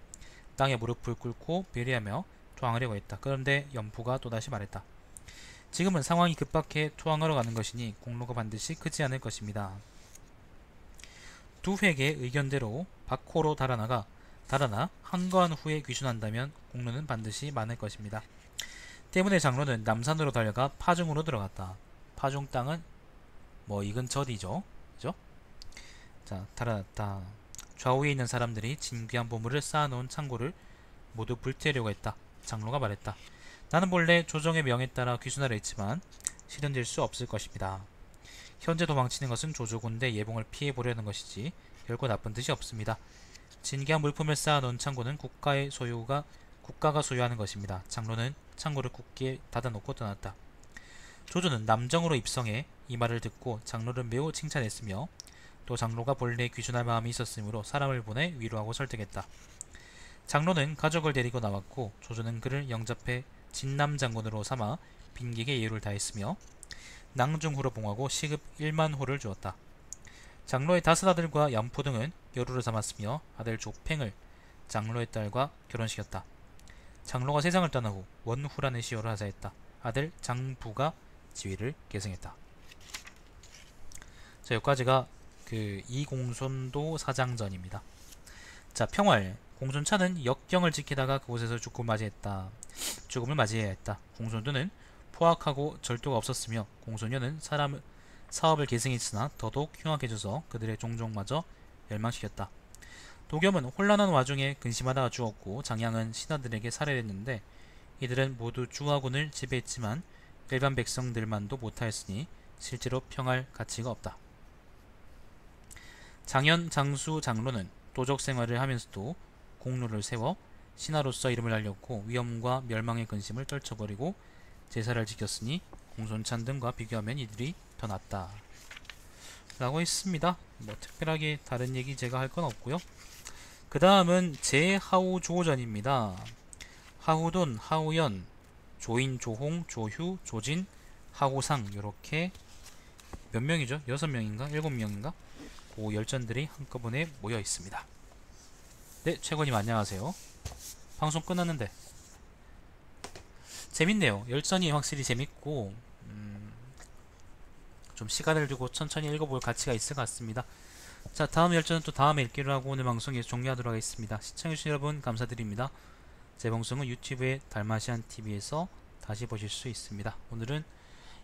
땅에 무릎을 꿇고 배리하며 투항하려고 했다. 그런데 연포가 또다시 말했다. 지금은 상황이 급박해 투항하러 가는 것이니 공로가 반드시 크지 않을 것입니다. 두 획의 의견대로 박호로 달아나가 달아나 한거한 후에 귀순한다면 공로는 반드시 많을 것입니다. 때문에 장로는 남산으로 달려가 파중으로 들어갔다. 파중 땅은 뭐 이 근처 어디죠? 그죠? 자, 달아났다. 좌우에 있는 사람들이 진귀한 보물을 쌓아놓은 창고를 모두 불태우려고 했다. 장로가 말했다. 나는 본래 조정의 명에 따라 귀순하려 했지만 실현될 수 없을 것입니다. 현재 도망치는 것은 조조군대 예봉을 피해 보려는 것이지 결코 나쁜 뜻이 없습니다. 진귀한 물품을 쌓아놓은 창고는 국가의 소유가 국가가 소유하는 것입니다. 장로는 창고를 굳게 닫아놓고 떠났다. 조조는 남정으로 입성해 이 말을 듣고 장로를 매우 칭찬했으며 또 장로가 본래 귀순할 마음이 있었으므로 사람을 보내 위로하고 설득했다. 장로는 가족을 데리고 나왔고 조조는 그를 영접해 진남 장군으로 삼아 빈객의 예우를 다했으며 낭중후로 봉하고 시급 1만 호를 주었다. 장로의 다섯 아들과 양포 등은 여루를 삼았으며 아들 조팽을 장로의 딸과 결혼시켰다. 장로가 세상을 떠나고 원후라는 시호를 하사했다. 아들 장부가 지위를 계승했다. 자, 여기까지가 그 이공손도 사장전입니다. 자, 평활. 공손차는 역경을 지키다가 그곳에서 죽음을 맞이했다. 죽음을 맞이해야 했다. 공손도는 포악하고 절도가 없었으며 공손녀는 사람 사업을 계승했으나 더더욱 흉악해져서 그들의 종족마저 멸망시켰다. 도겸은 혼란한 와중에 근심하다가 죽었고 장양은 신하들에게 살해했는데 이들은 모두 주하군을 지배했지만 일반 백성들만도 못하였으니 실제로 평할 가치가 없다. 장현, 장수, 장로는 도적 생활을 하면서도 공로를 세워 신하로서 이름을 알렸고 위험과 멸망의 근심을 떨쳐버리고 제사를 지켰으니 공손찬 등과 비교하면 이들이 더 낫다. 라고 했습니다. 뭐 특별하게 다른 얘기 제가 할 건 없고요. 그 다음은 제하우 조전입니다. 하우돈, 하우연, 조인, 조홍, 조휴, 조진, 하우상 이렇게 몇 명이죠? 여섯 명인가? 일곱 명인가? 그 열전들이 한꺼번에 모여 있습니다. 네, 최건님 안녕하세요. 방송 끝났는데 재밌네요. 열전이 확실히 재밌고 음, 좀 시간을 두고 천천히 읽어볼 가치가 있을 것 같습니다. 자, 다음 열전은 또 다음에 읽기로 하고 오늘 방송 에서 종료하도록 하겠습니다. 시청해주신 여러분 감사드립니다. 제 방송은 유튜브의 달마시안 TV에서 다시 보실 수 있습니다. 오늘은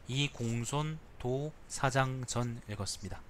이공손 도 사장전 읽었습니다.